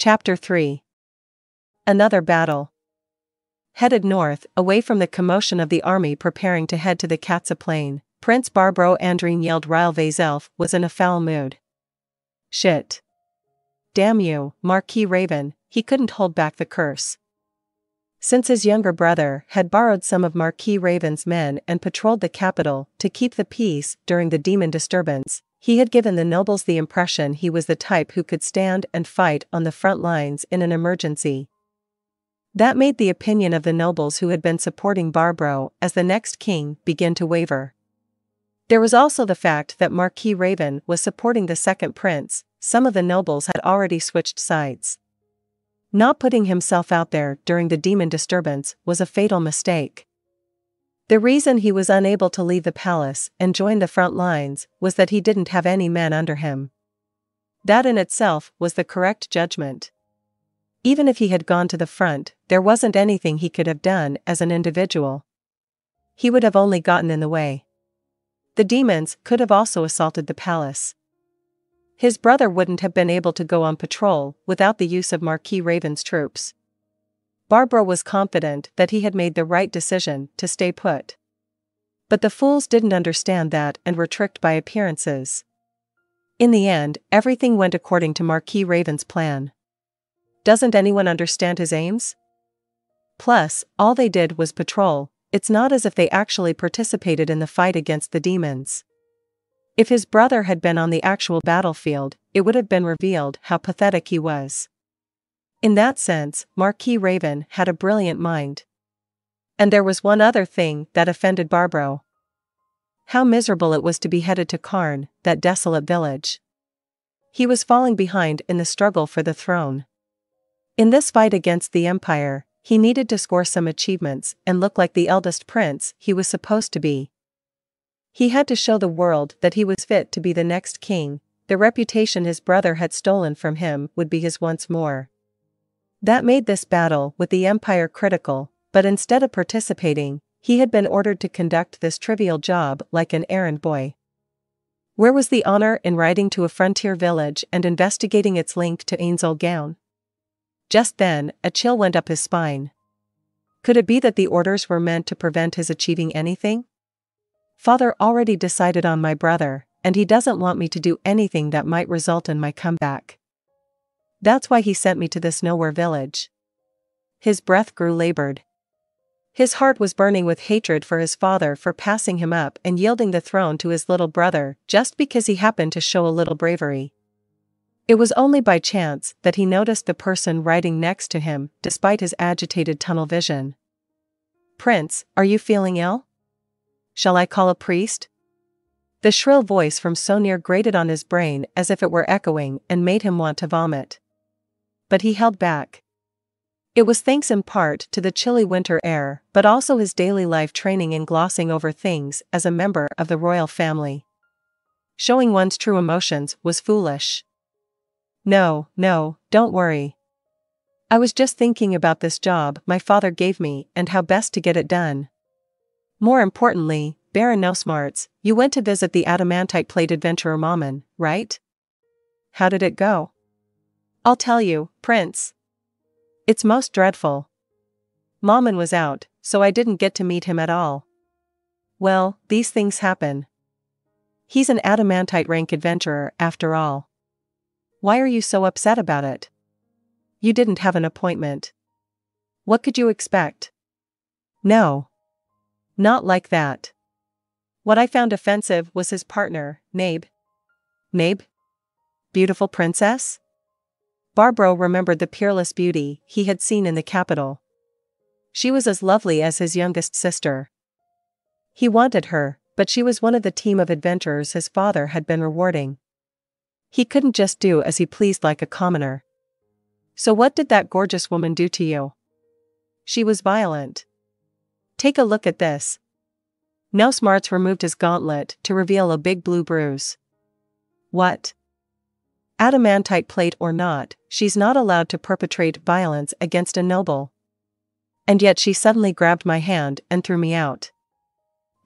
Chapter 3 Another battle. Headed north, away from the commotion of the army preparing to head to the Katze plain, Prince Barbro Andrean Ielda Ryle Vaiself was in a foul mood. Shit. Damn you, Marquis Raven, he couldn't hold back the curse. Since his younger brother had borrowed some of Marquis Raven's men and patrolled the capital to keep the peace during the demon disturbance, he had given the nobles the impression he was the type who could stand and fight on the front lines in an emergency. That made the opinion of the nobles who had been supporting Barbro as the next king begin to waver. There was also the fact that Marquis Raven was supporting the second prince, some of the nobles had already switched sides. Not putting himself out there during the demon disturbance was a fatal mistake. The reason he was unable to leave the palace and join the front lines was that he didn't have any men under him. That in itself was the correct judgment. Even if he had gone to the front, there wasn't anything he could have done as an individual. He would have only gotten in the way. The demons could have also assaulted the palace. His brother wouldn't have been able to go on patrol without the use of Marquis Raven's troops. Barbro was confident that he had made the right decision to stay put. But the fools didn't understand that and were tricked by appearances. In the end, everything went according to Marquis Raven's plan. Doesn't anyone understand his aims? Plus, all they did was patrol, it's not as if they actually participated in the fight against the demons. If his brother had been on the actual battlefield, it would have been revealed how pathetic he was. In that sense, Marquis Raven had a brilliant mind. And there was one other thing that offended Barbro. How miserable it was to be headed to Carne, that desolate village. He was falling behind in the struggle for the throne. In this fight against the Empire, he needed to score some achievements and look like the eldest prince he was supposed to be. He had to show the world that he was fit to be the next king, the reputation his brother had stolen from him would be his once more. That made this battle with the Empire critical, but instead of participating, he had been ordered to conduct this trivial job like an errand boy. Where was the honor in riding to a frontier village and investigating its link to Ainz Ooal Gown? Just then, a chill went up his spine. Could it be that the orders were meant to prevent his achieving anything? Father already decided on my brother, and he doesn't want me to do anything that might result in my comeback. That's why he sent me to this nowhere village. His breath grew labored. His heart was burning with hatred for his father for passing him up and yielding the throne to his little brother just because he happened to show a little bravery. It was only by chance that he noticed the person riding next to him, despite his agitated tunnel vision. Prince, are you feeling ill? Shall I call a priest? The shrill voice from so near grated on his brain as if it were echoing and made him want to vomit. But he held back. It was thanks in part to the chilly winter air, but also his daily life training in glossing over things as a member of the royal family. Showing one's true emotions was foolish. No, no, don't worry. I was just thinking about this job my father gave me and how best to get it done. More importantly, Baron Nosmarts, you went to visit the adamantite plate adventurer Momon, right? How did it go? I'll tell you, Prince. It's most dreadful. Momon was out, so I didn't get to meet him at all. Well, these things happen. He's an adamantite rank adventurer, after all. Why are you so upset about it? You didn't have an appointment. What could you expect? No. Not like that. What I found offensive was his partner, Nabe. Nabe? Beautiful princess? Barbro remembered the peerless beauty he had seen in the capital. She was as lovely as his youngest sister. He wanted her, but she was one of the team of adventurers his father had been rewarding. He couldn't just do as he pleased like a commoner. So what did that gorgeous woman do to you? She was violent. Take a look at this. Nosmarts removed his gauntlet to reveal a big blue bruise. What? Adamantite plate or not, she's not allowed to perpetrate violence against a noble. And yet she suddenly grabbed my hand and threw me out.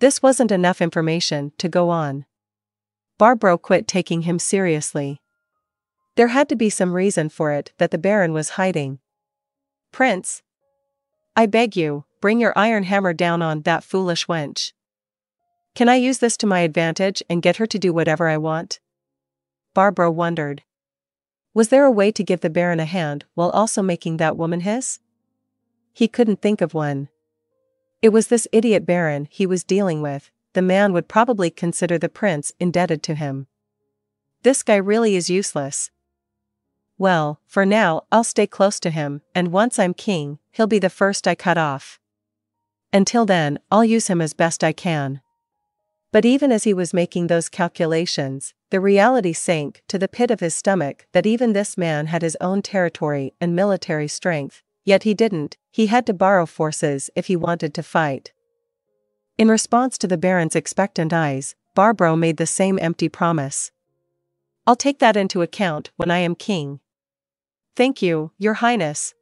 This wasn't enough information to go on. Barbro quit taking him seriously. There had to be some reason for it that the Baron was hiding. Prince. I beg you, bring your iron hammer down on that foolish wench. Can I use this to my advantage and get her to do whatever I want? Barbro wondered. Was there a way to give the Baron a hand while also making that woman his? He couldn't think of one. It was this idiot Baron he was dealing with, the man would probably consider the prince indebted to him. This guy really is useless. Well, for now, I'll stay close to him, and once I'm king, he'll be the first I cut off. Until then, I'll use him as best I can. But even as he was making those calculations, the reality sank to the pit of his stomach that even this man had his own territory and military strength, yet he didn't, he had to borrow forces if he wanted to fight. In response to the Baron's expectant eyes, Barbro made the same empty promise. I'll take that into account when I am king. Thank you, your highness.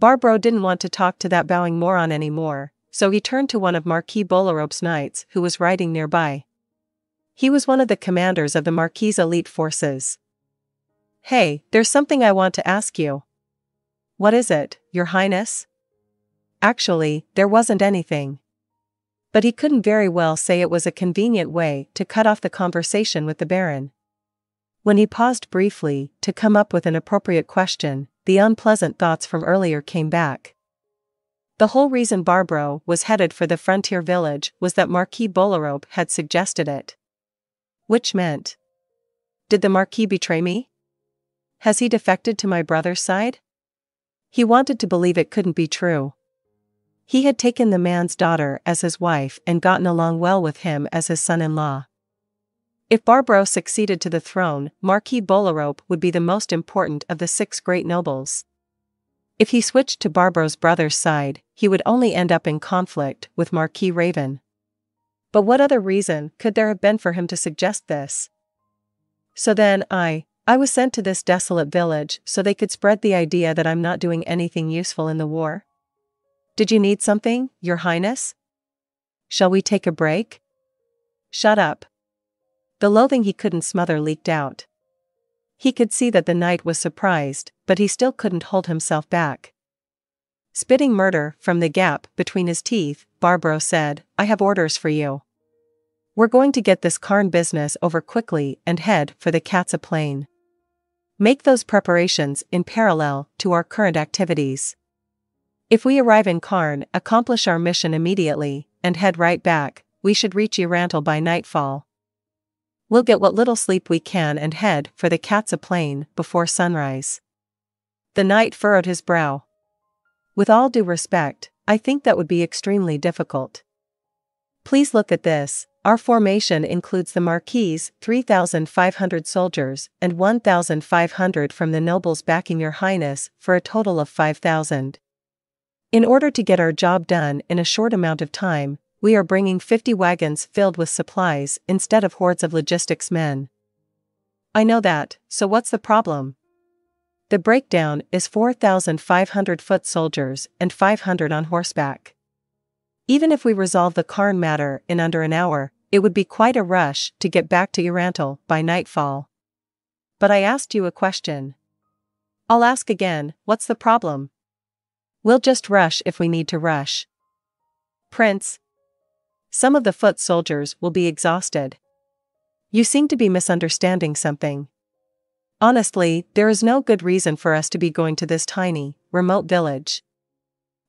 Barbro didn't want to talk to that bowing moron anymore, so he turned to one of Marquis Boullope's knights who was riding nearby. He was one of the commanders of the Marquis' elite forces. Hey, there's something I want to ask you. What is it, your highness? Actually, there wasn't anything. But he couldn't very well say it was a convenient way to cut off the conversation with the Baron. When he paused briefly to come up with an appropriate question, the unpleasant thoughts from earlier came back. The whole reason Barbro was headed for the frontier village was that Marquis Boullope had suggested it. Which meant. Did the Marquis betray me? Has he defected to my brother's side? He wanted to believe it couldn't be true. He had taken the man's daughter as his wife and gotten along well with him as his son-in-law. If Barbro succeeded to the throne, Marquis Boullope would be the most important of the six great nobles. If he switched to Barbro's brother's side, he would only end up in conflict with Marquis Raven. But what other reason could there have been for him to suggest this? So then I, I was sent to this desolate village so they could spread the idea that I'm not doing anything useful in the war? Did you need something, your highness? Shall we take a break? Shut up. The loathing he couldn't smother leaked out. He could see that the knight was surprised, but he still couldn't hold himself back. Spitting murder from the gap between his teeth, Barbro said, I have orders for you. We're going to get this Carne business over quickly and head for the Katze Plain. Make those preparations in parallel to our current activities. If we arrive in Carne, accomplish our mission immediately, and head right back, we should reach E-Rantel by nightfall. We'll get what little sleep we can and head for the Katze Plain before sunrise. The knight furrowed his brow. With all due respect, I think that would be extremely difficult. Please look at this. Our formation includes the Marquis, 3,500 soldiers, and 1,500 from the nobles backing your highness, for a total of 5,000. In order to get our job done in a short amount of time, we are bringing 50 wagons filled with supplies instead of hordes of logistics men. I know that, so what's the problem? The breakdown is 4,500 foot soldiers and 500 on horseback. Even if we resolve the Carne matter in under an hour, it would be quite a rush to get back to E-Rantel by nightfall. But I asked you a question. I'll ask again, what's the problem? We'll just rush if we need to rush. Prince, some of the foot soldiers will be exhausted. You seem to be misunderstanding something. Honestly, there is no good reason for us to be going to this tiny, remote village.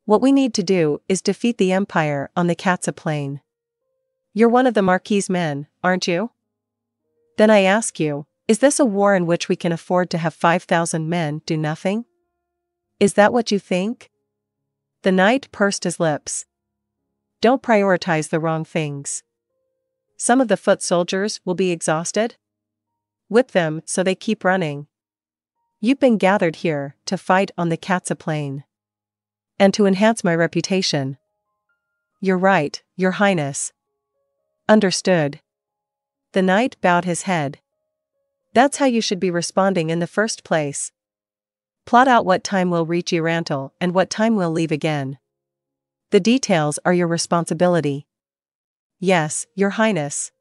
What we need to do is defeat the Empire on the Katze Plain. You're one of the Marquis' men, aren't you? Then I ask you, is this a war in which we can afford to have 5,000 men do nothing? Is that what you think? The knight pursed his lips. Don't prioritize the wrong things. Some of the foot soldiers will be exhausted. Whip them so they keep running. You've been gathered here to fight on the Katze Plain. And to enhance my reputation. You're right, Your Highness. Understood. The knight bowed his head. That's how you should be responding in the first place. Plot out what time we'll reach E-Rantel and what time we'll leave again. The details are your responsibility. Yes, Your Highness.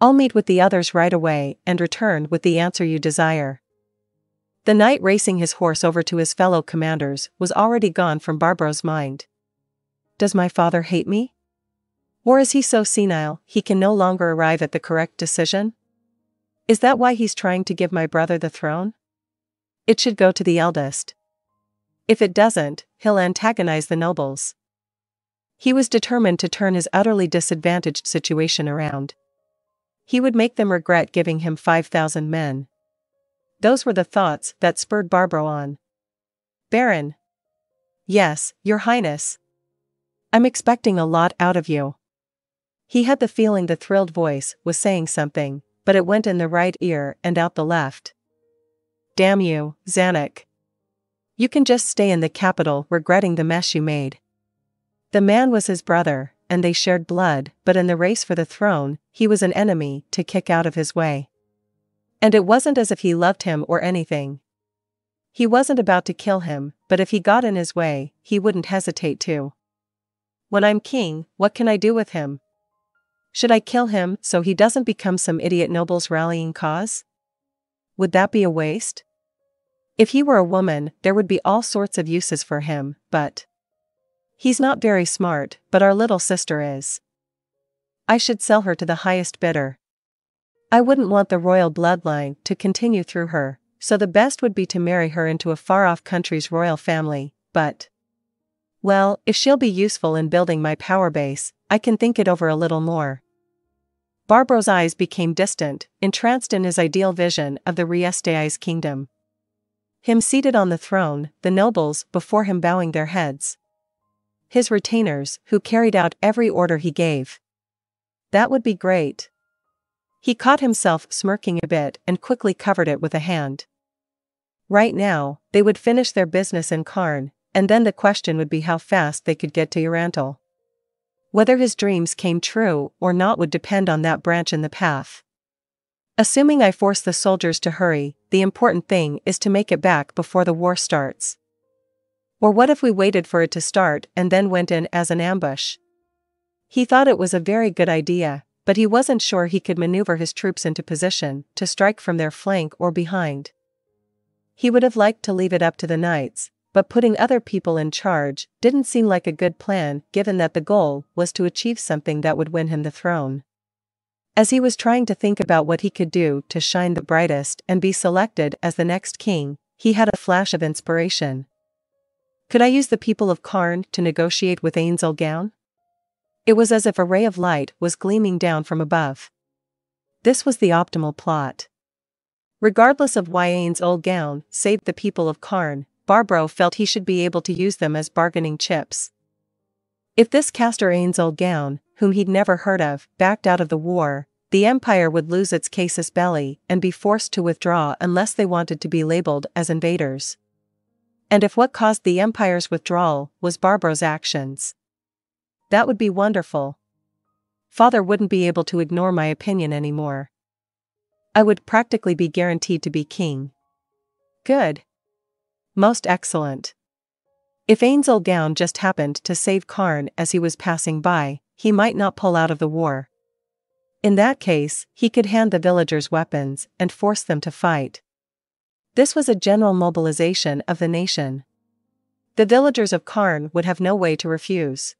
I'll meet with the others right away and return with the answer you desire. The knight racing his horse over to his fellow commanders was already gone from Barbro's mind. Does my father hate me? Or is he so senile he can no longer arrive at the correct decision? Is that why he's trying to give my brother the throne? It should go to the eldest. If it doesn't, he'll antagonize the nobles. He was determined to turn his utterly disadvantaged situation around. He would make them regret giving him 5,000 men. Those were the thoughts that spurred Barbro on. Baron. Yes, Your Highness. I'm expecting a lot out of you. He had the feeling the thrilled voice was saying something, but it went in the right ear and out the left. Damn you, Zanac. You can just stay in the capital regretting the mess you made. The man was his brother, and they shared blood, but in the race for the throne, he was an enemy to kick out of his way. And it wasn't as if he loved him or anything. He wasn't about to kill him, but if he got in his way, he wouldn't hesitate to. When I'm king, what can I do with him? Should I kill him so he doesn't become some idiot noble's rallying cause? Would that be a waste? If he were a woman, there would be all sorts of uses for him, but. He's not very smart, but our little sister is. I should sell her to the highest bidder. I wouldn't want the royal bloodline to continue through her, so the best would be to marry her into a far off country's royal family, but. Well, if she'll be useful in building my power base, I can think it over a little more. Barbro's eyes became distant, entranced in his ideal vision of the Re-Estize kingdom. Him seated on the throne, the nobles before him bowing their heads. His retainers, who carried out every order he gave. That would be great. He caught himself smirking a bit and quickly covered it with a hand. Right now, they would finish their business in Carne, and then the question would be how fast they could get to E-Rantel. Whether his dreams came true or not would depend on that branch in the path. Assuming I force the soldiers to hurry, the important thing is to make it back before the war starts. Or what if we waited for it to start and then went in as an ambush? He thought it was a very good idea, but he wasn't sure he could maneuver his troops into position to strike from their flank or behind. He would have liked to leave it up to the knights, but putting other people in charge didn't seem like a good plan given that the goal was to achieve something that would win him the throne. As he was trying to think about what he could do to shine the brightest and be selected as the next king, he had a flash of inspiration. Could I use the people of Carne to negotiate with Ainz Ooal Gown? It was as if a ray of light was gleaming down from above. This was the optimal plot. Regardless of why Ainz Ooal Gown saved the people of Carne, Barbro felt he should be able to use them as bargaining chips. If this caster Ainz Ooal Gown, whom he'd never heard of, backed out of the war, the Empire would lose its casus belli and be forced to withdraw unless they wanted to be labeled as invaders. And if what caused the Empire's withdrawal was Barbro's actions, that would be wonderful. Father wouldn't be able to ignore my opinion anymore. I would practically be guaranteed to be king. Good. Most excellent. If Ainz Ooal Gown just happened to save Carne as he was passing by, he might not pull out of the war. In that case, he could hand the villagers weapons and force them to fight. This was a general mobilization of the nation. The villagers of Carne would have no way to refuse.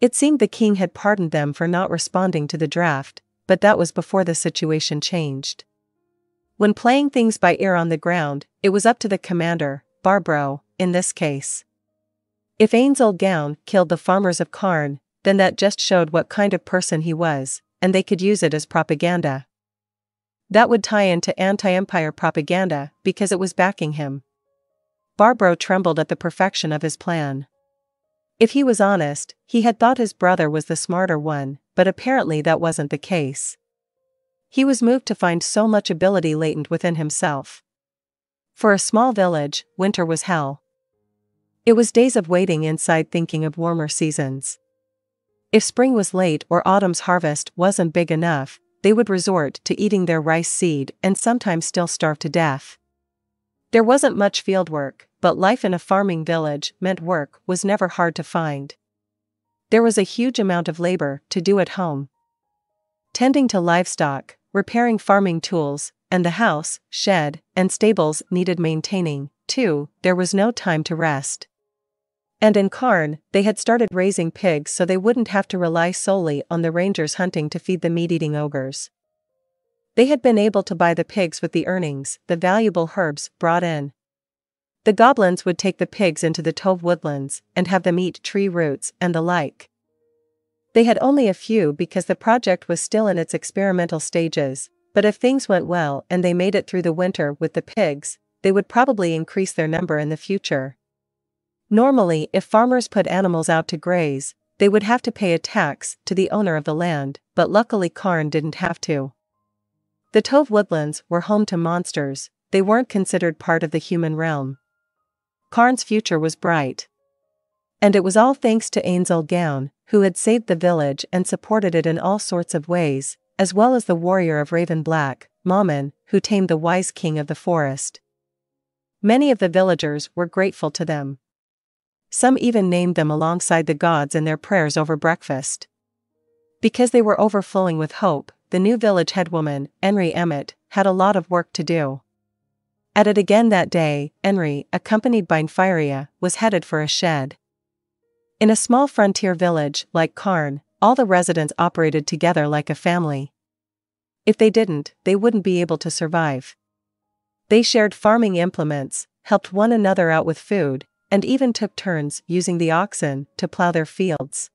It seemed the king had pardoned them for not responding to the draft, but that was before the situation changed. When playing things by ear on the ground, it was up to the commander, Barbro, in this case. If Ainz Ooal Gown killed the farmers of Carne, then that just showed what kind of person he was, and they could use it as propaganda. That would tie into anti-empire propaganda because it was backing him. Barbro trembled at the perfection of his plan. If he was honest, he had thought his brother was the smarter one, but apparently that wasn't the case. He was moved to find so much ability latent within himself. For a small village, winter was hell. It was days of waiting inside thinking of warmer seasons. If spring was late or autumn's harvest wasn't big enough, they would resort to eating their rice seed and sometimes still starve to death. There wasn't much field work, but life in a farming village meant work was never hard to find. There was a huge amount of labor to do at home. Tending to livestock, repairing farming tools, and the house, shed, and stables needed maintaining, too, there was no time to rest. And in Carne, they had started raising pigs so they wouldn't have to rely solely on the rangers hunting to feed the meat-eating ogres. They had been able to buy the pigs with the earnings, the valuable herbs brought in. The goblins would take the pigs into the Tove woodlands and have them eat tree roots and the like. They had only a few because the project was still in its experimental stages, but if things went well and they made it through the winter with the pigs, they would probably increase their number in the future. Normally, if farmers put animals out to graze, they would have to pay a tax to the owner of the land, but luckily Carne didn't have to. The Tove woodlands were home to monsters, they weren't considered part of the human realm. Carne's future was bright. And it was all thanks to Ainz Ooal Gown, who had saved the village and supported it in all sorts of ways, as well as the warrior of Raven Black, Momon, who tamed the wise king of the forest. Many of the villagers were grateful to them. Some even named them alongside the gods in their prayers over breakfast. Because they were overflowing with hope, the new village headwoman, Enri Emmot, had a lot of work to do. At it again that day, Enri, accompanied by Nfirea, was headed for a shed. In a small frontier village like Carne, all the residents operated together like a family. If they didn't, they wouldn't be able to survive. They shared farming implements, helped one another out with food, and even took turns using the oxen to plow their fields.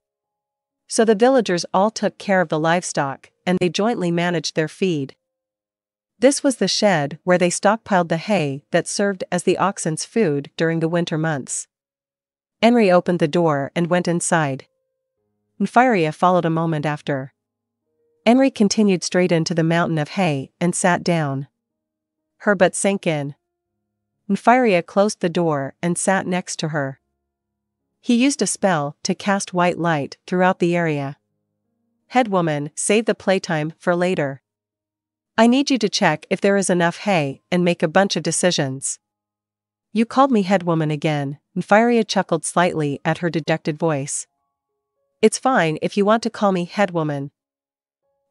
So the villagers all took care of the livestock, and they jointly managed their feed. This was the shed where they stockpiled the hay that served as the oxen's food during the winter months. Enri opened the door and went inside. Nfirea followed a moment after. Enri continued straight into the mountain of hay and sat down. Her butt sank in. Nfirea closed the door and sat next to her. He used a spell to cast white light throughout the area. Headwoman, save the playtime for later. I need you to check if there is enough hay and make a bunch of decisions. You called me headwoman again, Nfirea chuckled slightly at her dejected voice. It's fine if you want to call me headwoman.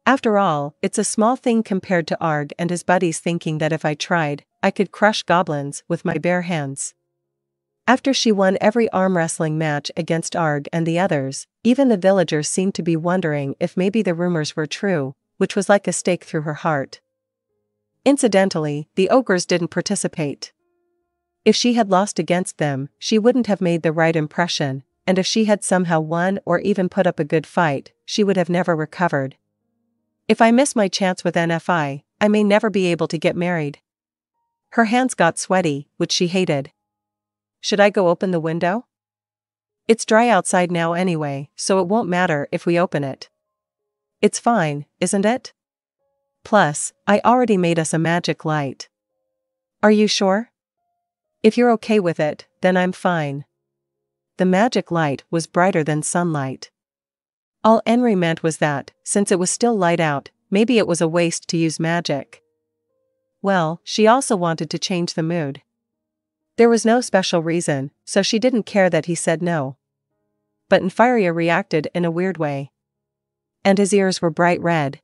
After all, it's a small thing compared to Arg and his buddies thinking that if I tried, I could crush goblins with my bare hands. After she won every arm wrestling match against Arg and the others, even the villagers seemed to be wondering if maybe the rumors were true, which was like a stake through her heart. Incidentally, the ogres didn't participate. If she had lost against them, she wouldn't have made the right impression, and if she had somehow won or even put up a good fight, she would have never recovered. If I miss my chance with Nfi, I may never be able to get married. Her hands got sweaty, which she hated. Should I go open the window? It's dry outside now anyway, so it won't matter if we open it. It's fine, isn't it? Plus, I already made us a magic light. Are you sure? If you're okay with it, then I'm fine. The magic light was brighter than sunlight. All Enri meant was that, since it was still light out, maybe it was a waste to use magic. Well, she also wanted to change the mood. There was no special reason, so she didn't care that he said no. But Nfirea reacted in a weird way. And his ears were bright red.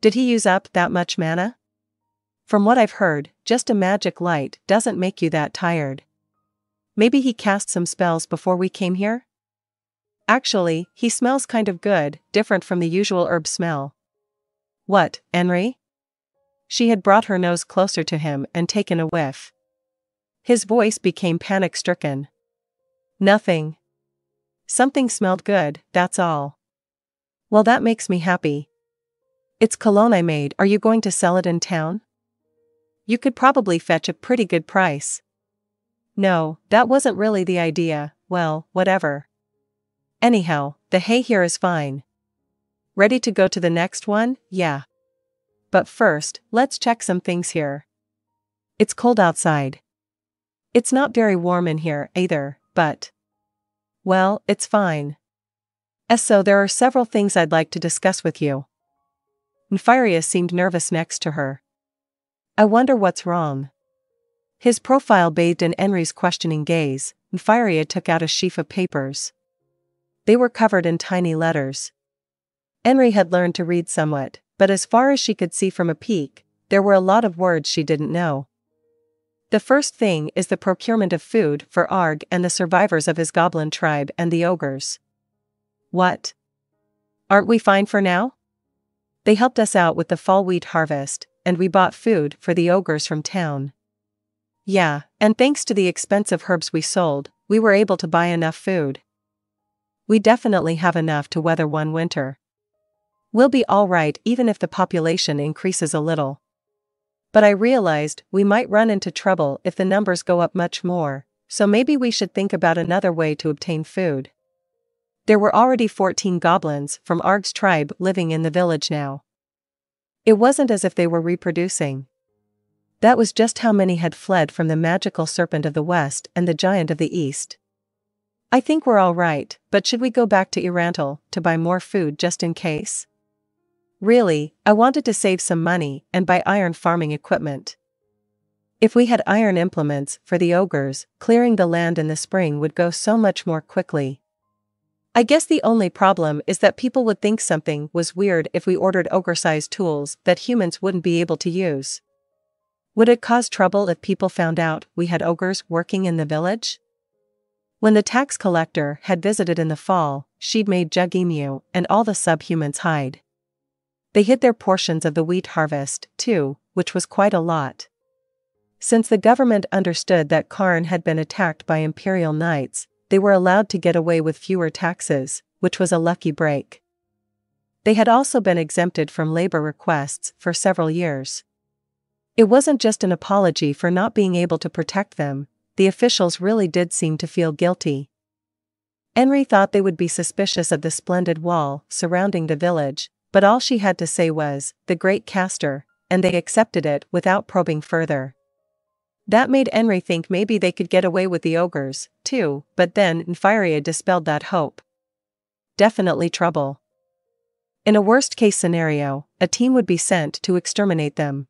Did he use up that much mana? From what I've heard, just a magic light doesn't make you that tired. Maybe he cast some spells before we came here? Actually, he smells kind of good, different from the usual herb smell. What, Enri? She had brought her nose closer to him and taken a whiff. His voice became panic stricken. Nothing. Something smelled good, that's all. Well, that makes me happy. It's cologne I made, are you going to sell it in town? You could probably fetch a pretty good price. No, that wasn't really the idea, well, whatever. Anyhow, the hay here is fine. Ready to go to the next one? Yeah. But first, let's check some things here. It's cold outside. It's not very warm in here either, but. Well, it's fine. So there are several things I'd like to discuss with you. Nfirea seemed nervous next to her. I wonder what's wrong. His profile bathed in Enri's questioning gaze, Nfirea took out a sheaf of papers. They were covered in tiny letters. Enri had learned to read somewhat, but as far as she could see from a peak, there were a lot of words she didn't know. The first thing is the procurement of food for Arg and the survivors of his goblin tribe and the ogres. What? Aren't we fine for now? They helped us out with the fall wheat harvest, and we bought food for the ogres from town. Yeah, and thanks to the expensive herbs we sold, we were able to buy enough food. We definitely have enough to weather one winter. We'll be alright even if the population increases a little. But I realized we might run into trouble if the numbers go up much more, so maybe we should think about another way to obtain food. There were already 14 goblins from Arg's tribe living in the village now. It wasn't as if they were reproducing. That was just how many had fled from the magical serpent of the west and the giant of the east. I think we're all right, but should we go back to E-Rantel to buy more food just in case? Really, I wanted to save some money and buy iron farming equipment. If we had iron implements for the ogres, clearing the land in the spring would go so much more quickly. I guess the only problem is that people would think something was weird if we ordered ogre-sized tools that humans wouldn't be able to use. Would it cause trouble if people found out we had ogres working in the village? When the tax collector had visited in the fall, she'd made Jugemu and all the subhumans hide. They hid their portions of the wheat harvest, too, which was quite a lot. Since the government understood that Karn had been attacked by imperial knights, they were allowed to get away with fewer taxes, which was a lucky break. They had also been exempted from labor requests for several years. It wasn't just an apology for not being able to protect them, the officials really did seem to feel guilty. Henry thought they would be suspicious of the splendid wall surrounding the village, but all she had to say was, the great caster, and they accepted it without probing further. That made Enri think maybe they could get away with the ogres, too, but then Nfirea dispelled that hope. Definitely trouble. In a worst case scenario, a team would be sent to exterminate them.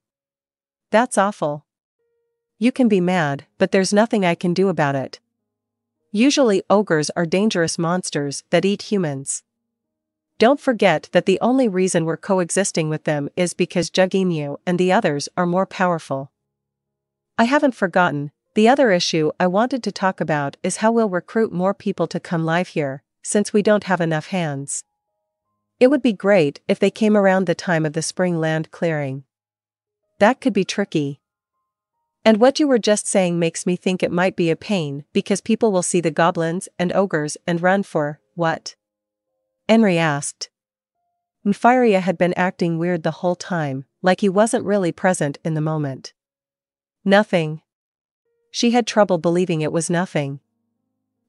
That's awful. You can be mad, but there's nothing I can do about it. Usually ogres are dangerous monsters that eat humans. Don't forget that the only reason we're coexisting with them is because Jugemu and the others are more powerful. I haven't forgotten, the other issue I wanted to talk about is how we'll recruit more people to come live here, since we don't have enough hands. It would be great if they came around the time of the spring land clearing. That could be tricky. And what you were just saying makes me think it might be a pain because people will see the goblins and ogres and run for, what? Enri asked. Nfirea had been acting weird the whole time, like he wasn't really present in the moment. Nothing. She had trouble believing it was nothing.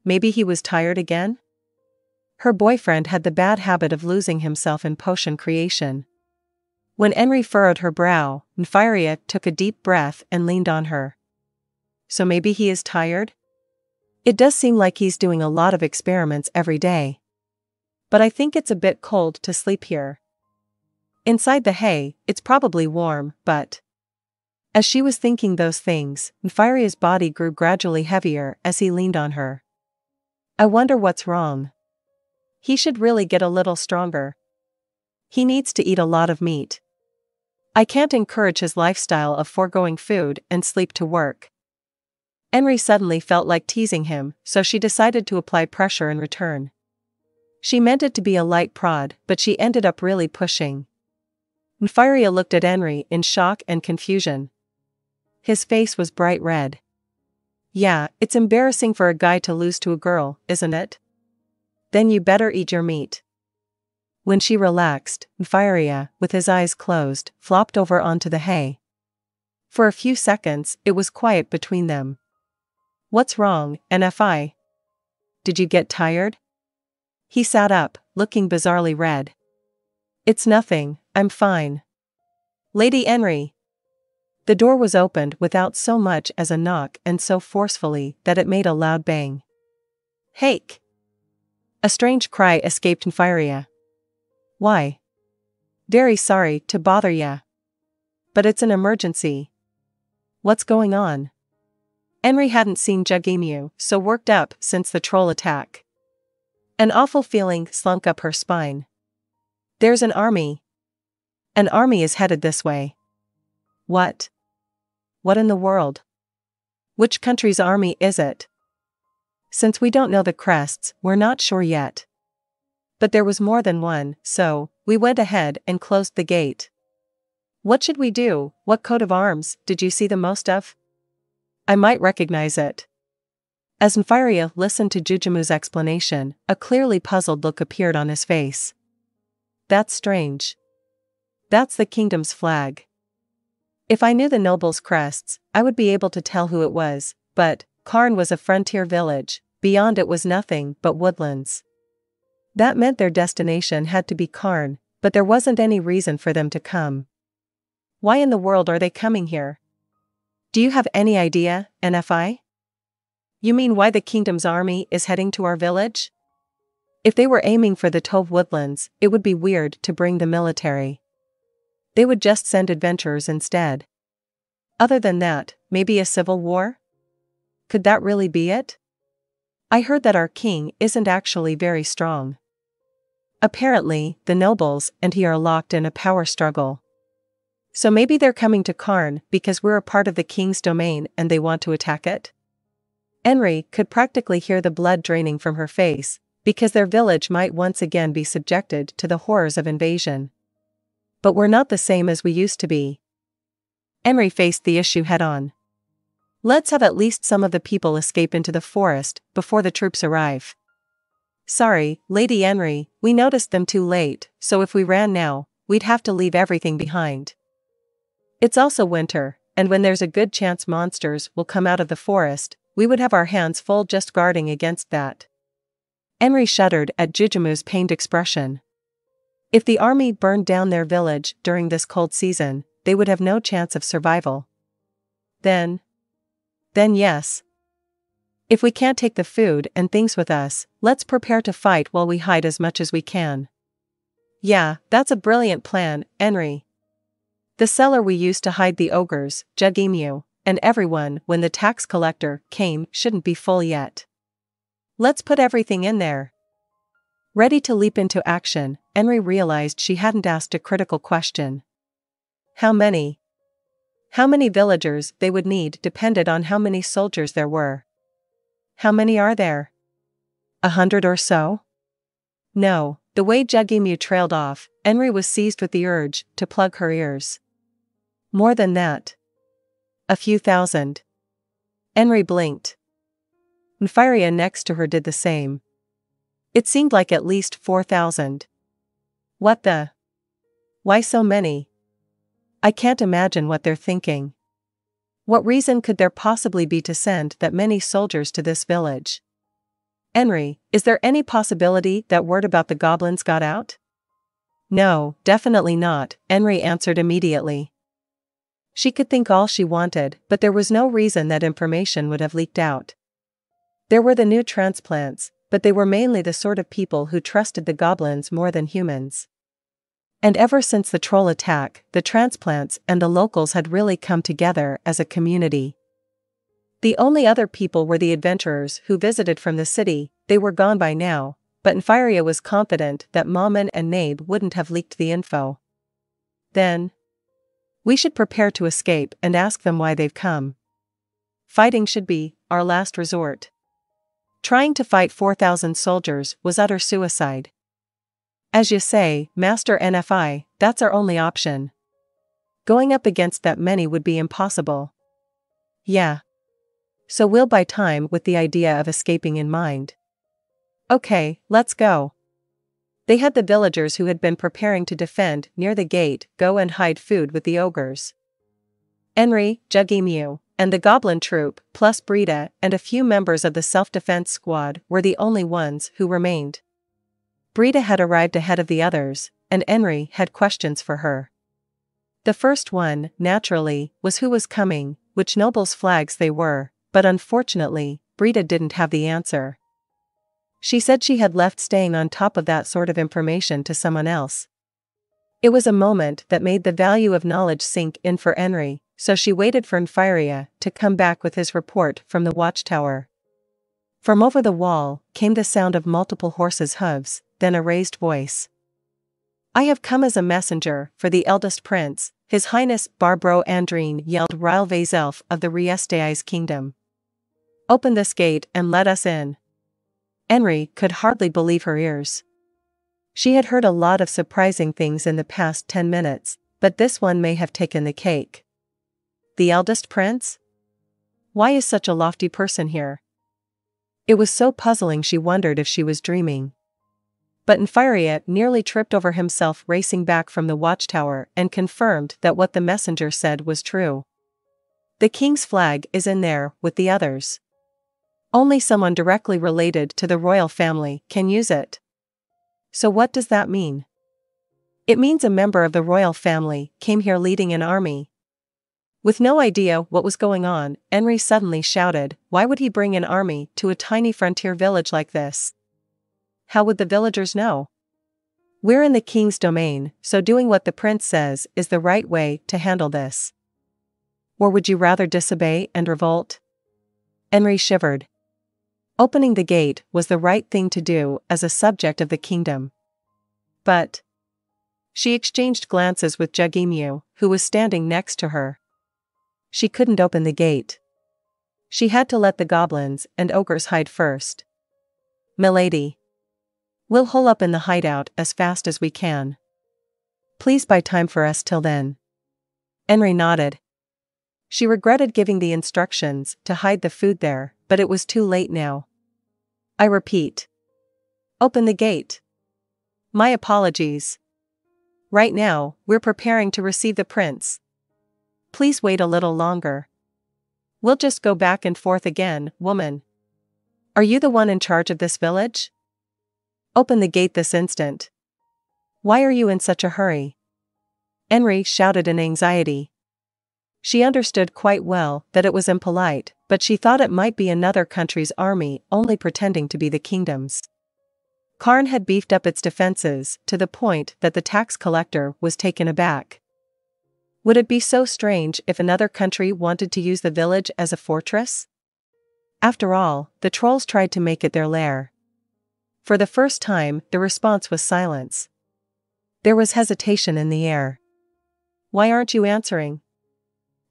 Maybe he was tired again? Her boyfriend had the bad habit of losing himself in potion creation. When Enri furrowed her brow, Nfirea took a deep breath and leaned on her. So maybe he is tired? It does seem like he's doing a lot of experiments every day but I think it's a bit cold to sleep here. Inside the hay, it's probably warm, but. As she was thinking those things, Nfirea's body grew gradually heavier as he leaned on her. I wonder what's wrong. He should really get a little stronger. He needs to eat a lot of meat. I can't encourage his lifestyle of foregoing food and sleep to work. Enri suddenly felt like teasing him, so she decided to apply pressure in return. She meant it to be a light prod, but she ended up really pushing. Nfirea looked at Enri in shock and confusion. His face was bright red. Yeah, it's embarrassing for a guy to lose to a girl, isn't it? Then you better eat your meat. When she relaxed, Nfirea, with his eyes closed, flopped over onto the hay. For a few seconds, it was quiet between them. What's wrong, Nfi? Did you get tired? He sat up, looking bizarrely red. It's nothing, I'm fine. Lady Enri. The door was opened without so much as a knock and so forcefully that it made a loud bang. Hake! A strange cry escaped Nfirea. Why? Very sorry to bother ya. But it's an emergency. What's going on? Enri hadn't seen Jugemu so worked up since the troll attack. An awful feeling slunk up her spine. There's an army. An army is headed this way. What? What in the world? Which country's army is it? Since we don't know the crests, we're not sure yet. But there was more than one, so, we went ahead and closed the gate. What should we do? What coat of arms did you see the most of? I might recognize it. As Nfirea listened to Jugemu's explanation, a clearly puzzled look appeared on his face. That's strange. That's the kingdom's flag. If I knew the nobles' crests, I would be able to tell who it was, but, Carne was a frontier village, beyond it was nothing but woodlands. That meant their destination had to be Carne, but there wasn't any reason for them to come. Why in the world are they coming here? Do you have any idea, Nfi? You mean why the kingdom's army is heading to our village? If they were aiming for the Tove woodlands, it would be weird to bring the military. They would just send adventurers instead. Other than that, maybe a civil war? Could that really be it? I heard that our king isn't actually very strong. Apparently, the nobles and he are locked in a power struggle. So maybe they're coming to Carne because we're a part of the king's domain and they want to attack it? Enri could practically hear the blood draining from her face, because their village might once again be subjected to the horrors of invasion. But we're not the same as we used to be. Enri faced the issue head on. Let's have at least some of the people escape into the forest before the troops arrive. Sorry, Lady Enri, we noticed them too late, so if we ran now, we'd have to leave everything behind. It's also winter, and when there's a good chance monsters will come out of the forest, we would have our hands full just guarding against that. Enri shuddered at Jugemu's pained expression. If the army burned down their village during this cold season, they would have no chance of survival. Then. Then yes. If we can't take the food and things with us, let's prepare to fight while we hide as much as we can. Yeah, that's a brilliant plan, Enri. The cellar we used to hide the ogres, Jugemu, and everyone when the tax collector came shouldn't be full yet. Let's put everything in there. Ready to leap into action, Enri realized she hadn't asked a critical question. How many? How many villagers they would need depended on how many soldiers there were. How many are there? A hundred or so? No, the way Jugemu trailed off, Enri was seized with the urge to plug her ears. More than that. A few thousand. Enri blinked. Nfirea next to her did the same. It seemed like at least 4,000. What the? Why so many? I can't imagine what they're thinking. What reason could there possibly be to send that many soldiers to this village? Enri, is there any possibility that word about the goblins got out? No, definitely not, Enri answered immediately. She could think all she wanted, but there was no reason that information would have leaked out. There were the new transplants, but they were mainly the sort of people who trusted the goblins more than humans. And ever since the troll attack, the transplants and the locals had really come together as a community. The only other people were the adventurers who visited from the city, they were gone by now, but Nfirea was confident that Momon and Nabe wouldn't have leaked the info. Then, we should prepare to escape and ask them why they've come. Fighting should be our last resort. Trying to fight 4,000 soldiers was utter suicide. As you say, Master Nfi, that's our only option. Going up against that many would be impossible. Yeah. So we'll buy time with the idea of escaping in mind. Okay, let's go. They had the villagers who had been preparing to defend near the gate go and hide food with the ogres. Enri, Jugemu, and the goblin troop, plus Brita and a few members of the self-defense squad were the only ones who remained. Brita had arrived ahead of the others, and Enri had questions for her. The first one, naturally, was who was coming, which nobles' flags they were, but unfortunately, Brita didn't have the answer. She said she had left staying on top of that sort of information to someone else. It was a moment that made the value of knowledge sink in for Enri, so she waited for Nfirea to come back with his report from the watchtower. From over the wall came the sound of multiple horses' hooves, then a raised voice. I have come as a messenger for the eldest prince, His Highness Barbro Andrean Ielda Ryle Vaiself of the Re-Estize kingdom. Open this gate and let us in. Enri could hardly believe her ears. She had heard a lot of surprising things in the past ten minutes, but this one may have taken the cake. The eldest prince? Why is such a lofty person here? It was so puzzling she wondered if she was dreaming. But Nfirea nearly tripped over himself racing back from the watchtower and confirmed that what the messenger said was true. The king's flag is in there with the others. Only someone directly related to the royal family can use it. So what does that mean? It means a member of the royal family came here leading an army. With no idea what was going on, Enri suddenly shouted, Why would he bring an army to a tiny frontier village like this? How would the villagers know? We're in the king's domain, so doing what the prince says is the right way to handle this. Or would you rather disobey and revolt? Enri shivered. Opening the gate was the right thing to do as a subject of the kingdom. But. She exchanged glances with Jugemu, who was standing next to her. She couldn't open the gate. She had to let the goblins and ogres hide first. Milady. We'll hole up in the hideout as fast as we can. Please buy time for us till then. Enri nodded. She regretted giving the instructions to hide the food there, but it was too late now. I repeat. Open the gate. My apologies. Right now, we're preparing to receive the prince. Please wait a little longer. We'll just go back and forth again, woman. Are you the one in charge of this village? Open the gate this instant. Why are you in such a hurry? Enri shouted in anxiety. She understood quite well that it was impolite, but she thought it might be another country's army only pretending to be the kingdom's. Carne had beefed up its defenses to the point that the tax collector was taken aback. Would it be so strange if another country wanted to use the village as a fortress? After all, the trolls tried to make it their lair. For the first time, the response was silence. There was hesitation in the air. Why aren't you answering?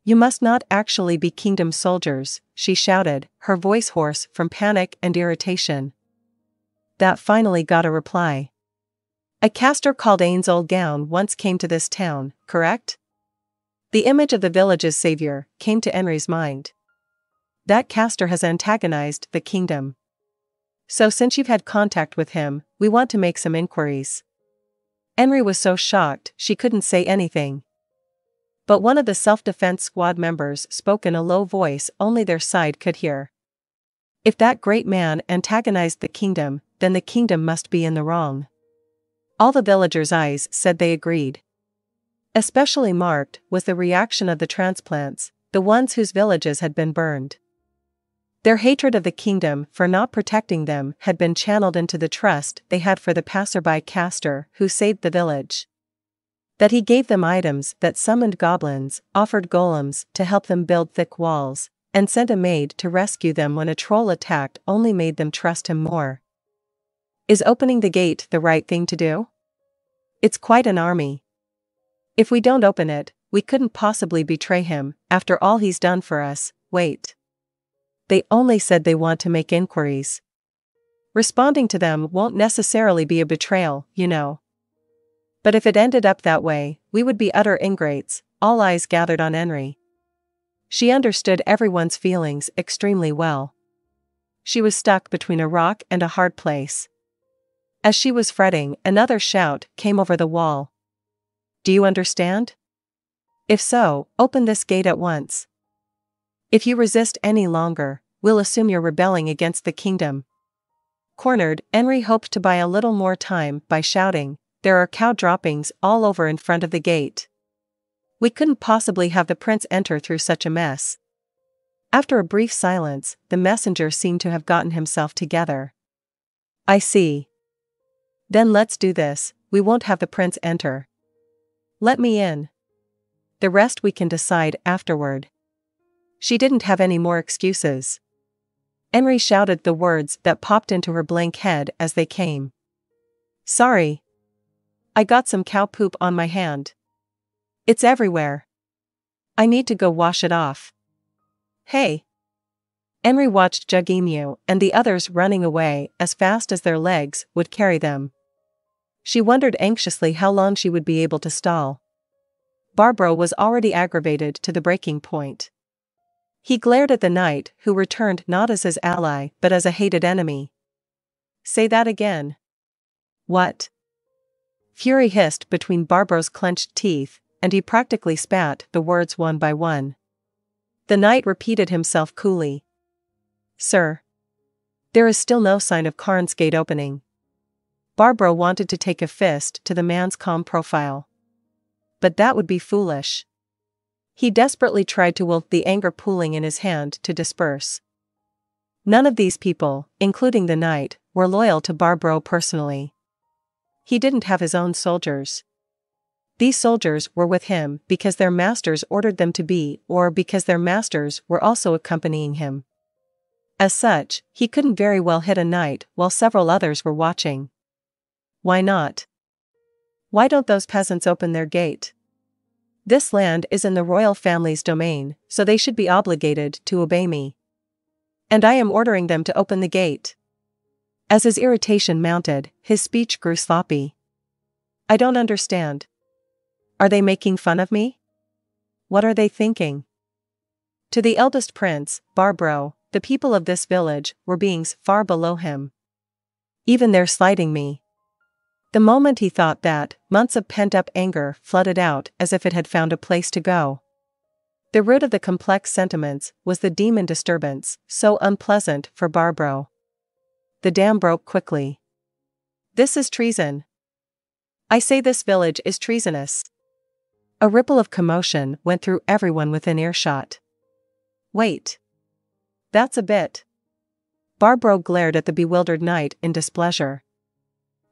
You must not actually be kingdom soldiers, she shouted, her voice hoarse from panic and irritation. That finally got a reply. A caster called Ainz Ooal Gown once came to this town, correct? The image of the village's savior came to Enri's mind. That caster has antagonized the kingdom. So since you've had contact with him, we want to make some inquiries. Enri was so shocked she couldn't say anything. But one of the self-defense squad members spoke in a low voice only their side could hear. If that great man antagonized the kingdom, then the kingdom must be in the wrong. All the villagers' eyes said they agreed. Especially marked was the reaction of the transplants, the ones whose villages had been burned. Their hatred of the kingdom for not protecting them had been channeled into the trust they had for the passerby caster who saved the village. That he gave them items that summoned goblins, offered golems to help them build thick walls, and sent a maid to rescue them when a troll attacked only made them trust him more. Is opening the gate the right thing to do? It's quite an army. If we don't open it, we couldn't possibly betray him, after all he's done for us, wait. They only said they want to make inquiries. Responding to them won't necessarily be a betrayal, you know. But if it ended up that way, we would be utter ingrates, all eyes gathered on Enri. She understood everyone's feelings extremely well. She was stuck between a rock and a hard place. As she was fretting, another shout came over the wall. Do you understand? If so, open this gate at once. If you resist any longer, we'll assume you're rebelling against the kingdom. Cornered, Enri hoped to buy a little more time by shouting, there are cow droppings all over in front of the gate. We couldn't possibly have the prince enter through such a mess. After a brief silence, the messenger seemed to have gotten himself together. I see. Then let's do this, we won't have the prince enter. Let me in. The rest we can decide afterward. She didn't have any more excuses. Enri shouted the words that popped into her blank head as they came. Sorry, I got some cow poop on my hand. It's everywhere. I need to go wash it off. Hey. Enri watched Jugemu and the others running away as fast as their legs would carry them. She wondered anxiously how long she would be able to stall. Barbro was already aggravated to the breaking point. He glared at the knight, who returned not as his ally but as a hated enemy. Say that again. What? Fury hissed between Barbro's clenched teeth, and he practically spat the words one by one. The knight repeated himself coolly. Sir. There is still no sign of Carne's gate opening. Barbro wanted to take a fist to the man's calm profile. But that would be foolish. He desperately tried to will the anger pooling in his hand to disperse. None of these people, including the knight, were loyal to Barbro personally. He didn't have his own soldiers. These soldiers were with him because their masters ordered them to be or because their masters were also accompanying him. As such, he couldn't very well hit a knight while several others were watching. Why not? Why don't those peasants open their gate? This land is in the royal family's domain, so they should be obligated to obey me. And I am ordering them to open the gate. As his irritation mounted, his speech grew sloppy. I don't understand. Are they making fun of me? What are they thinking? To the eldest prince, Barbro, the people of this village were beings far below him. Even they're slighting me. The moment he thought that, months of pent up anger flooded out as if it had found a place to go. The root of the complex sentiments was the demon disturbance, so unpleasant for Barbro. The dam broke quickly. This is treason. I say this village is treasonous. A ripple of commotion went through everyone within earshot. Wait. That's a bit. Barbro glared at the bewildered knight in displeasure.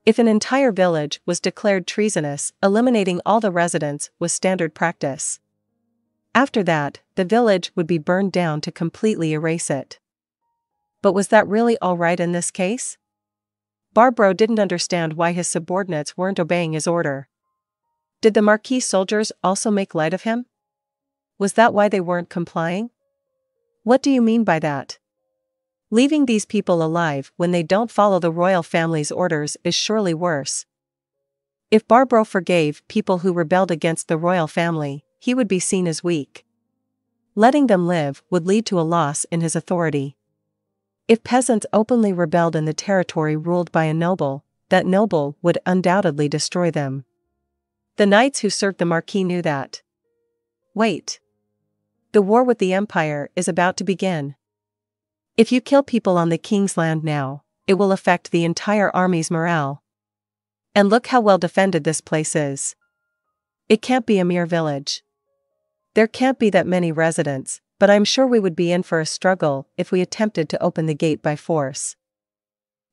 If an entire village was declared treasonous, eliminating all the residents was standard practice. After that, the village would be burned down to completely erase it. But was that really alright in this case? Barbro didn't understand why his subordinates weren't obeying his order. Did the Marquis soldiers also make light of him? Was that why they weren't complying? What do you mean by that? Leaving these people alive when they don't follow the royal family's orders is surely worse. If Barbro forgave people who rebelled against the royal family, he would be seen as weak. Letting them live would lead to a loss in his authority. If peasants openly rebelled in the territory ruled by a noble, that noble would undoubtedly destroy them. The knights who served the Marquis knew that. Wait. The war with the Empire is about to begin. If you kill people on the King's land now, it will affect the entire army's morale. And look how well defended this place is. It can't be a mere village. There can't be that many residents, but I'm sure we would be in for a struggle if we attempted to open the gate by force.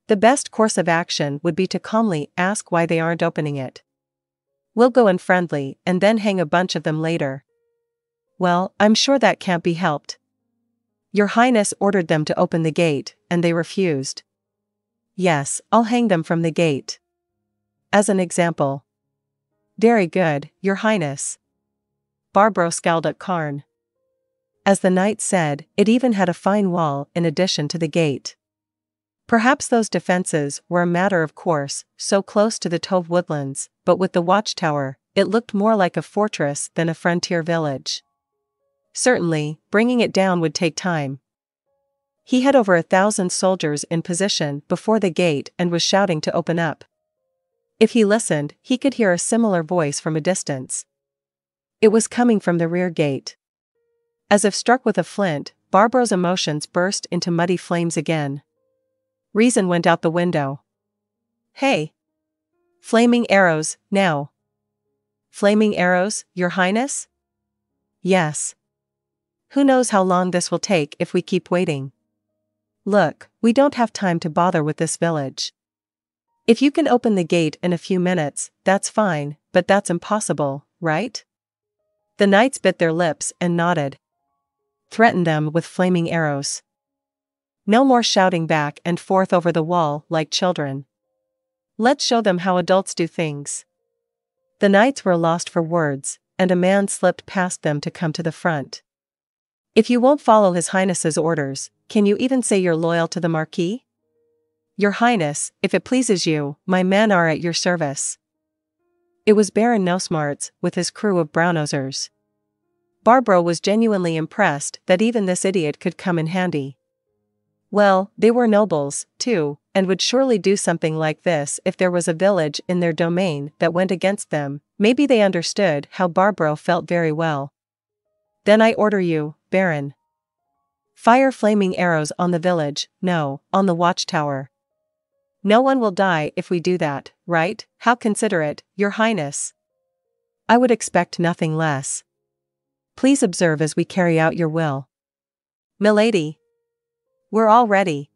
The best course of action would be to calmly ask why they aren't opening it. We'll go in friendly and then hang a bunch of them later. Well, I'm sure that can't be helped. Your Highness ordered them to open the gate, and they refused. Yes, I'll hang them from the gate. As an example. Very good, Your Highness. Barbro scowled at Carne. As the knight said, it even had a fine wall in addition to the gate. Perhaps those defenses were a matter of course, so close to the Tove woodlands, but with the watchtower, it looked more like a fortress than a frontier village. Certainly, bringing it down would take time. He had over a thousand soldiers in position before the gate and was shouting to open up. If he listened, he could hear a similar voice from a distance. It was coming from the rear gate. As if struck with a flint, Barbro's emotions burst into muddy flames again. Reason went out the window. Hey! Flaming arrows, now. Flaming arrows, Your Highness? Yes. Who knows how long this will take if we keep waiting? Look, we don't have time to bother with this village. If you can open the gate in a few minutes, that's fine, but that's impossible, right? The knights bit their lips and nodded. Threaten them with flaming arrows. No more shouting back and forth over the wall like children. Let's show them how adults do things. The knights were lost for words, and a man slipped past them to come to the front. If you won't follow His Highness's orders, can you even say you're loyal to the Marquis? Your Highness, if it pleases you, my men are at your service. It was Baron Nosmarts, with his crew of Brownozers. Barbro was genuinely impressed that even this idiot could come in handy. Well, they were nobles, too, and would surely do something like this if there was a village in their domain that went against them, maybe they understood how Barbro felt very well. Then I order you, Baron. Fire flaming arrows on the village, no, on the watchtower. No one will die if we do that, right? How considerate, Your Highness. I would expect nothing less. Please observe as we carry out your will. Milady. We're all ready.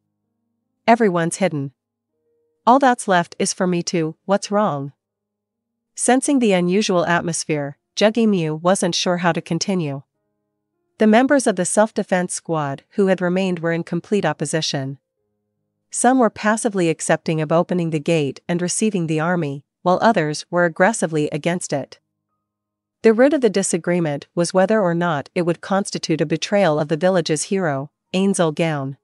Everyone's hidden. All that's left is for me to, what's wrong? Sensing the unusual atmosphere, Jugemu wasn't sure how to continue. The members of the self-defense squad who had remained were in complete opposition. Some were passively accepting of opening the gate and receiving the army, while others were aggressively against it. The root of the disagreement was whether or not it would constitute a betrayal of the village's hero, Ainz Ooal Gown.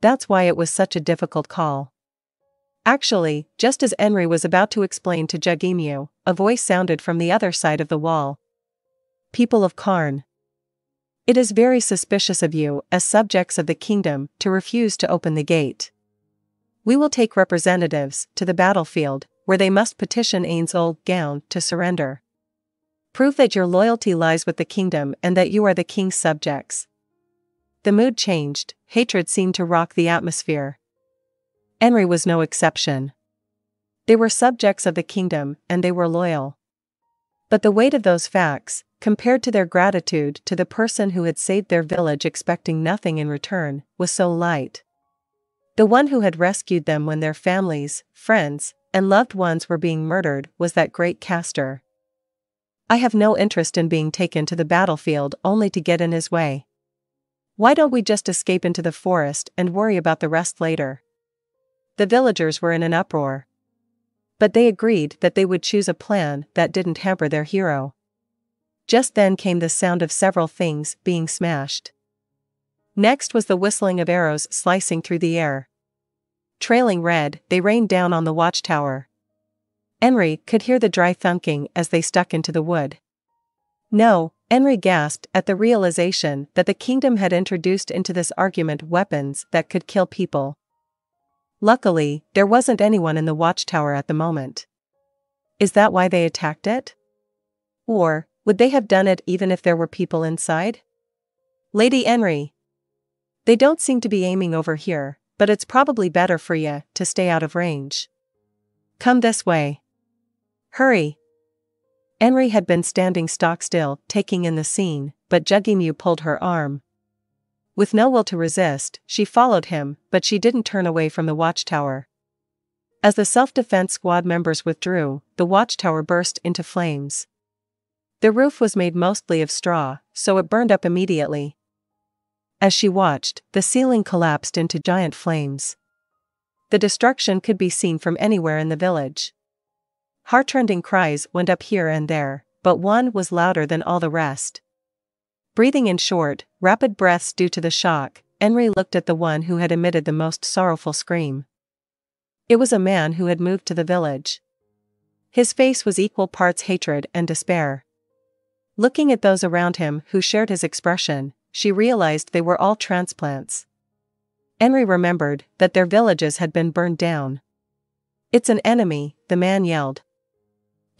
That's why it was such a difficult call. Actually, just as Enri was about to explain to Jugemu, a voice sounded from the other side of the wall. People of Carne. It is very suspicious of you, as subjects of the kingdom, to refuse to open the gate. We will take representatives to the battlefield, where they must petition Ainz Ooal Gown to surrender. Prove that your loyalty lies with the kingdom and that you are the king's subjects. The mood changed, hatred seemed to rock the atmosphere. Enri was no exception. They were subjects of the kingdom and they were loyal. But the weight of those facts, compared to their gratitude to the person who had saved their village expecting nothing in return, was so light. The one who had rescued them when their families, friends, and loved ones were being murdered was that great caster. I have no interest in being taken to the battlefield only to get in his way. Why don't we just escape into the forest and worry about the rest later? The villagers were in an uproar. But they agreed that they would choose a plan that didn't hamper their hero. Just then came the sound of several things being smashed. Next was the whistling of arrows slicing through the air. Trailing red, they rained down on the watchtower. Enri could hear the dry thunking as they stuck into the wood. No, Enri gasped at the realization that the kingdom had introduced into this argument weapons that could kill people. Luckily, there wasn't anyone in the watchtower at the moment. Is that why they attacked it? Or, would they have done it even if there were people inside? Lady Enri. They don't seem to be aiming over here, but it's probably better for you to stay out of range. Come this way. Hurry. Enri had been standing stock still, taking in the scene, but Jugemu pulled her arm. With no will to resist, she followed him, but she didn't turn away from the watchtower. As the self-defense squad members withdrew, the watchtower burst into flames. The roof was made mostly of straw, so it burned up immediately. As she watched, the ceiling collapsed into giant flames. The destruction could be seen from anywhere in the village. Heartrending cries went up here and there, but one was louder than all the rest. Breathing in short, rapid breaths due to the shock, Enri looked at the one who had emitted the most sorrowful scream. It was a man who had moved to the village. His face was equal parts hatred and despair. Looking at those around him who shared his expression, she realized they were all transplants. Enri remembered that their villages had been burned down. It's an enemy, the man yelled.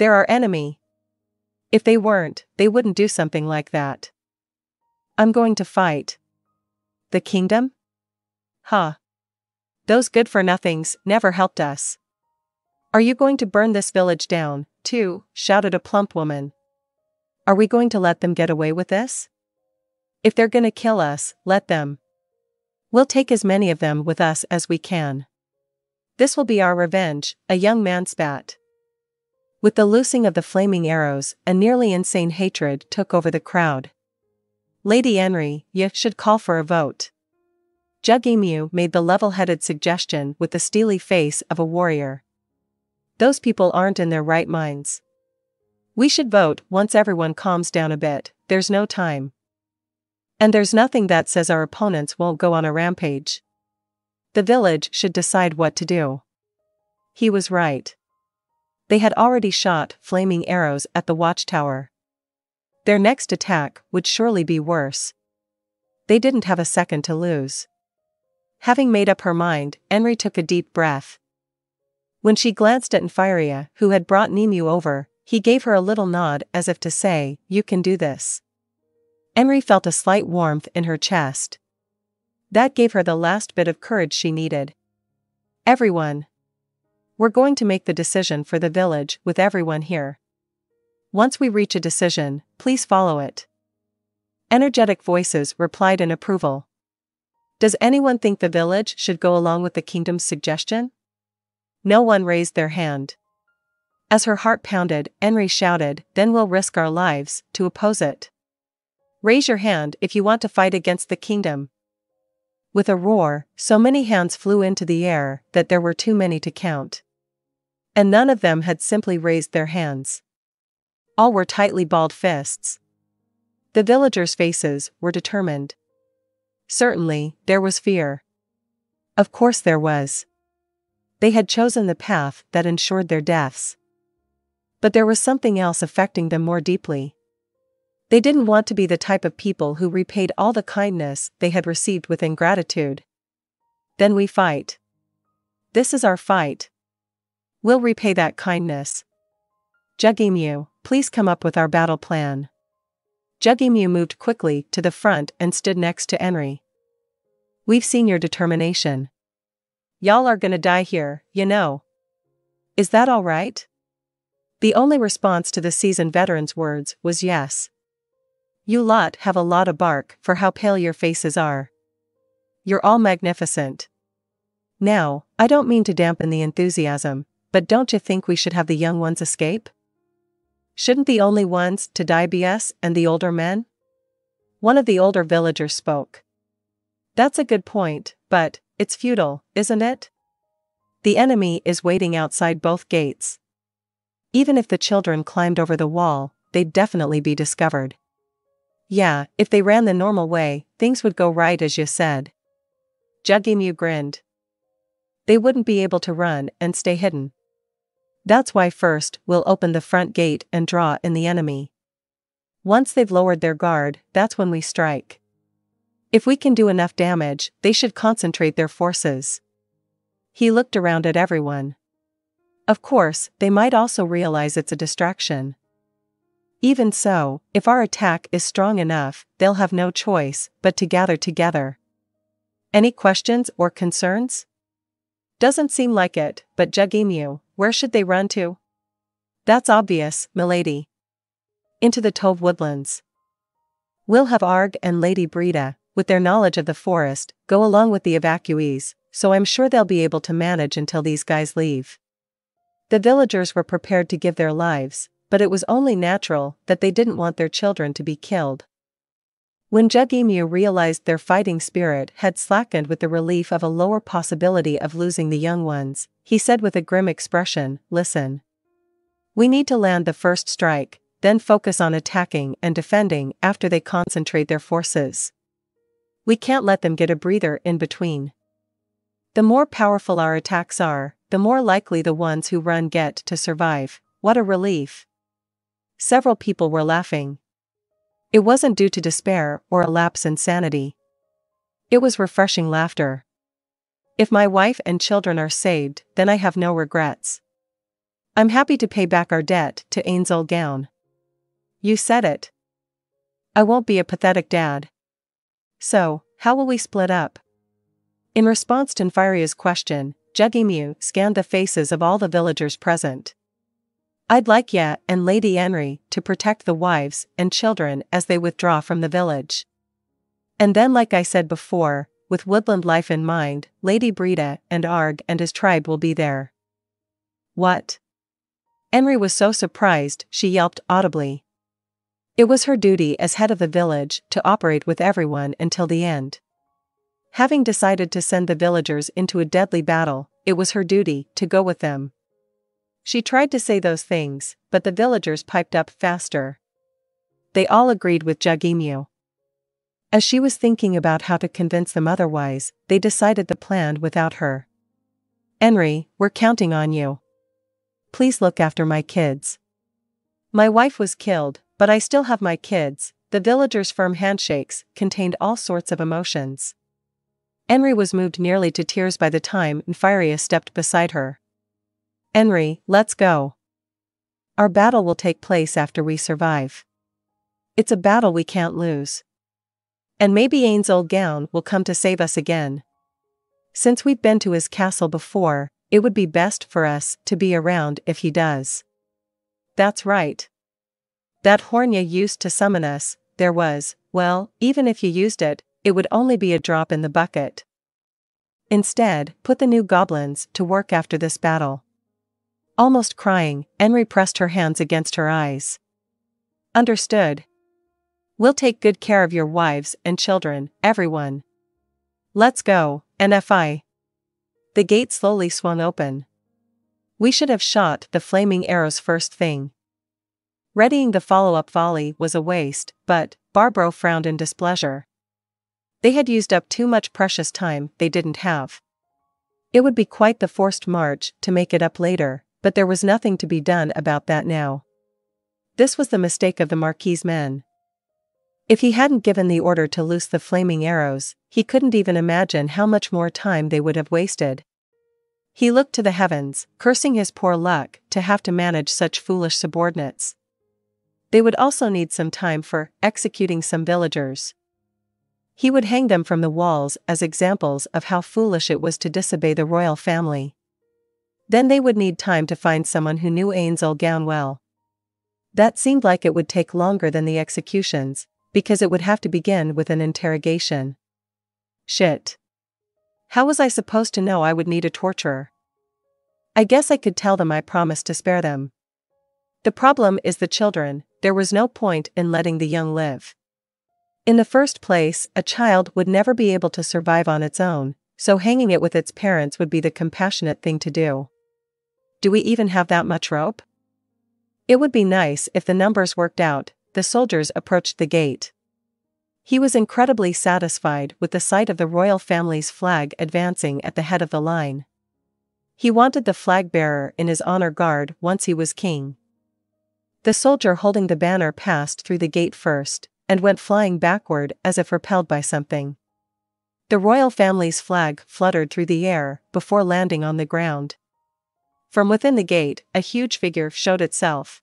They're our enemy. If they weren't, they wouldn't do something like that. I'm going to fight. The kingdom? Huh. Those good for nothings never helped us. Are you going to burn this village down, too? shouted a plump woman. Are we going to let them get away with this? If they're gonna kill us, let them. We'll take as many of them with us as we can. This will be our revenge, a young man spat. With the loosing of the flaming arrows, a nearly insane hatred took over the crowd. Lady Enri, you should call for a vote. Jugemu made the level-headed suggestion with the steely face of a warrior. Those people aren't in their right minds. We should vote once everyone calms down a bit, there's no time. And there's nothing that says our opponents won't go on a rampage. The village should decide what to do. He was right. They had already shot flaming arrows at the watchtower. Their next attack would surely be worse. They didn't have a second to lose. Having made up her mind, Enri took a deep breath. When she glanced at Nfirea, who had brought Nemu over, he gave her a little nod as if to say, You can do this. Enri felt a slight warmth in her chest. That gave her the last bit of courage she needed. Everyone. We're going to make the decision for the village with everyone here. Once we reach a decision, please follow it. Energetic voices replied in approval. Does anyone think the village should go along with the kingdom's suggestion? No one raised their hand. As her heart pounded, Enri shouted, Then we'll risk our lives to oppose it. Raise your hand if you want to fight against the kingdom. With a roar, so many hands flew into the air that there were too many to count. And none of them had simply raised their hands. All were tightly balled fists. The villagers' faces were determined. Certainly, there was fear. Of course there was. They had chosen the path that ensured their deaths. But there was something else affecting them more deeply. They didn't want to be the type of people who repaid all the kindness they had received with ingratitude. Then we fight. This is our fight. We'll repay that kindness. Jugemu, please come up with our battle plan. Jugemu moved quickly to the front and stood next to Enri. We've seen your determination. Y'all are gonna die here, you know. Is that alright? The only response to the seasoned veteran's words was yes. You lot have a lot of bark for how pale your faces are. You're all magnificent. Now, I don't mean to dampen the enthusiasm, but don't you think we should have the young ones escape? Shouldn't the only ones to die be us and the older men? One of the older villagers spoke. That's a good point, but it's futile, isn't it? The enemy is waiting outside both gates. Even if the children climbed over the wall, they'd definitely be discovered. Yeah, if they ran the normal way, things would go right as you said. Jugemu grinned. They wouldn't be able to run and stay hidden. That's why first we'll open the front gate and draw in the enemy. Once they've lowered their guard, that's when we strike. If we can do enough damage, they should concentrate their forces. He looked around at everyone. Of course, they might also realize it's a distraction. Even so, if our attack is strong enough, they'll have no choice but to gather together. Any questions or concerns? Doesn't seem like it, but Jugemu, where should they run to? That's obvious, milady. Into the Tove woodlands. We'll have Arg and Lady Brita, with their knowledge of the forest, go along with the evacuees, so I'm sure they'll be able to manage until these guys leave. The villagers were prepared to give their lives, but it was only natural that they didn't want their children to be killed. When Jugemu realized their fighting spirit had slackened with the relief of a lower possibility of losing the young ones, he said with a grim expression, Listen. We need to land the first strike, then focus on attacking and defending after they concentrate their forces. We can't let them get a breather in between. The more powerful our attacks are, the more likely the ones who run get to survive. What a relief. Several people were laughing. It wasn't due to despair or a lapse in sanity. It was refreshing laughter. If my wife and children are saved, then I have no regrets. I'm happy to pay back our debt to Ainz Ooal Gown. You said it. I won't be a pathetic dad. So, how will we split up? In response to Nfirea's question, Jugemu scanned the faces of all the villagers present. I'd like Ya and Lady Enri to protect the wives and children as they withdraw from the village. And then, like I said before, with woodland life in mind, Lady Brita and Arg and his tribe will be there. What? Enri was so surprised she yelped audibly. It was her duty as head of the village to operate with everyone until the end. Having decided to send the villagers into a deadly battle, it was her duty to go with them. She tried to say those things, but the villagers piped up faster. They all agreed with Jugemu. As she was thinking about how to convince them otherwise, they decided the plan without her. Enri, we're counting on you. Please look after my kids. My wife was killed, but I still have my kids. The villagers' firm handshakes contained all sorts of emotions. Enri was moved nearly to tears by the time Nfirea stepped beside her. Enri, let's go. Our battle will take place after we survive. It's a battle we can't lose. And maybe Ainz Ooal Gown will come to save us again. Since we've been to his castle before, it would be best for us to be around if he does. That's right. That horn you used to summon us, there was, well, even if you used it, it would only be a drop in the bucket. Instead, put the new goblins to work after this battle. Almost crying, Enri pressed her hands against her eyes. Understood. We'll take good care of your wives and children, everyone. Let's go, Nfi. The gate slowly swung open. We should have shot the flaming arrows first thing. Readying the follow up volley was a waste, but, Barbro frowned in displeasure. They had used up too much precious time they didn't have. It would be quite the forced march to make it up later, but there was nothing to be done about that now. This was the mistake of the Marquis's men. If he hadn't given the order to loose the flaming arrows, he couldn't even imagine how much more time they would have wasted. He looked to the heavens, cursing his poor luck to have to manage such foolish subordinates. They would also need some time for executing some villagers. He would hang them from the walls as examples of how foolish it was to disobey the royal family. Then they would need time to find someone who knew Ainz Ooal Gown well. That seemed like it would take longer than the executions, because it would have to begin with an interrogation. Shit. How was I supposed to know I would need a torturer? I guess I could tell them I promised to spare them. The problem is the children, there was no point in letting the young live. In the first place, a child would never be able to survive on its own, so hanging it with its parents would be the compassionate thing to do. Do we even have that much rope? It would be nice if the numbers worked out, the soldiers approached the gate. He was incredibly satisfied with the sight of the royal family's flag advancing at the head of the line. He wanted the flag bearer in his honor guard once he was king. The soldier holding the banner passed through the gate first, and went flying backward as if repelled by something. The royal family's flag fluttered through the air before landing on the ground. From within the gate, a huge figure showed itself.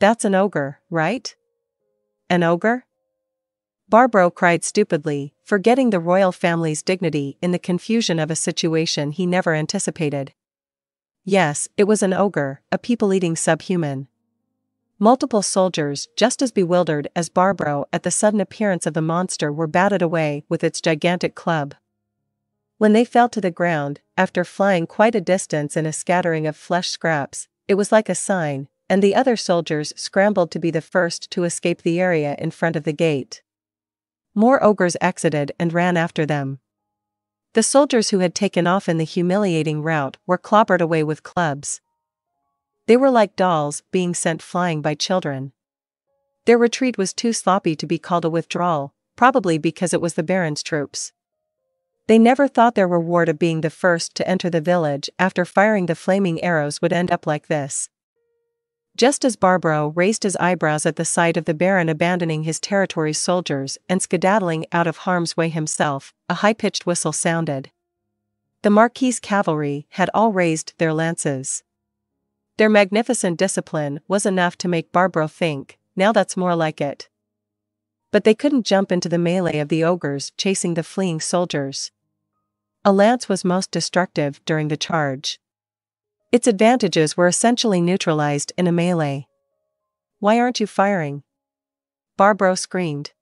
That's an ogre, right? An ogre? Barbro cried stupidly, forgetting the royal family's dignity in the confusion of a situation he never anticipated. Yes, it was an ogre, a people-eating subhuman. Multiple soldiers, just as bewildered as Barbro at the sudden appearance of the monster were batted away with its gigantic club. When they fell to the ground, after flying quite a distance in a scattering of flesh scraps, it was like a sign, and the other soldiers scrambled to be the first to escape the area in front of the gate. More ogres exited and ran after them. The soldiers who had taken off in the humiliating rout were clobbered away with clubs. They were like dolls being sent flying by children. Their retreat was too sloppy to be called a withdrawal, probably because it was the Baron's troops. They never thought their reward of being the first to enter the village after firing the flaming arrows would end up like this. Just as Barbro raised his eyebrows at the sight of the Baron abandoning his territory's soldiers and skedaddling out of harm's way himself, a high-pitched whistle sounded. The Marquis' cavalry had all raised their lances. Their magnificent discipline was enough to make Barbro think, now that's more like it. But they couldn't jump into the melee of the ogres chasing the fleeing soldiers. A lance was most destructive during the charge. Its advantages were essentially neutralized in a melee. Why aren't you firing? Barbro screamed.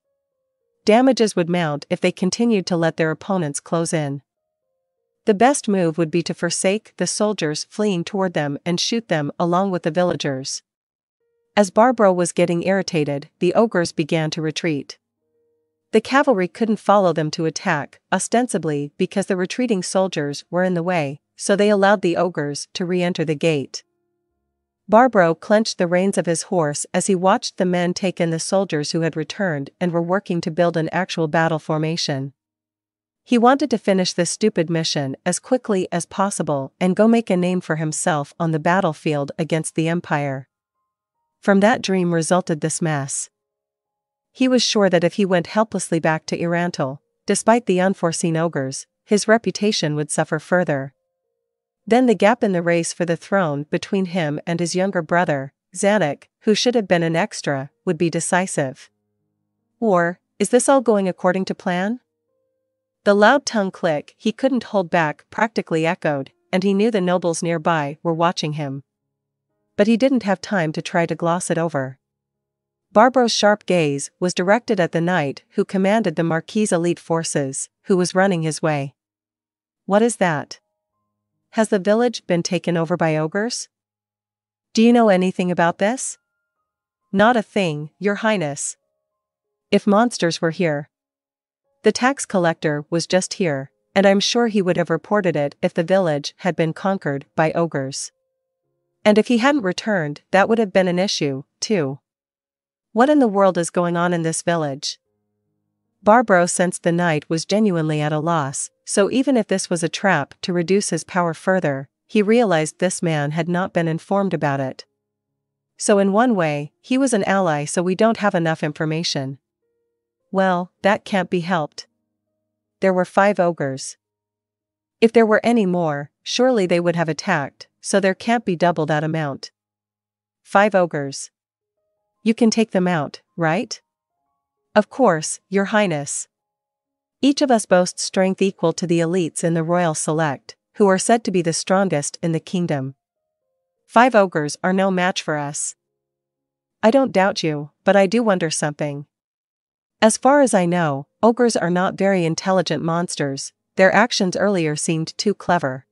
Damages would mount if they continued to let their opponents close in. The best move would be to forsake the soldiers fleeing toward them and shoot them along with the villagers. As Barbro was getting irritated, the ogres began to retreat. The cavalry couldn't follow them to attack, ostensibly because the retreating soldiers were in the way, so they allowed the ogres to re enter the gate. Barbro clenched the reins of his horse as he watched the men take in the soldiers who had returned and were working to build an actual battle formation. He wanted to finish this stupid mission as quickly as possible and go make a name for himself on the battlefield against the Empire. From that dream resulted this mess. He was sure that if he went helplessly back to E-Rantel, despite the unforeseen ogres, his reputation would suffer further. Then the gap in the race for the throne between him and his younger brother, Zanac, who should have been an extra, would be decisive. Or, is this all going according to plan? The loud tongue click he couldn't hold back practically echoed, and he knew the nobles nearby were watching him. But he didn't have time to try to gloss it over. Barbro's sharp gaze was directed at the knight who commanded the Marquis's elite forces, who was running his way. What is that? Has the village been taken over by ogres? Do you know anything about this? Not a thing, your highness. If monsters were here. The tax collector was just here, and I'm sure he would have reported it if the village had been conquered by ogres. And if he hadn't returned, that would have been an issue, too. What in the world is going on in this village? Barbro sensed the knight was genuinely at a loss, so even if this was a trap to reduce his power further, he realized this man had not been informed about it. So in one way, he was an ally so we don't have enough information. Well, that can't be helped. There were five ogres. If there were any more, surely they would have attacked, so there can't be double that amount. Five ogres. You can take them out, right? Of course, Your Highness. Each of us boasts strength equal to the elites in the Royal Select, who are said to be the strongest in the kingdom. Five ogres are no match for us. I don't doubt you, but I do wonder something. As far as I know, ogres are not very intelligent monsters, their actions earlier seemed too clever.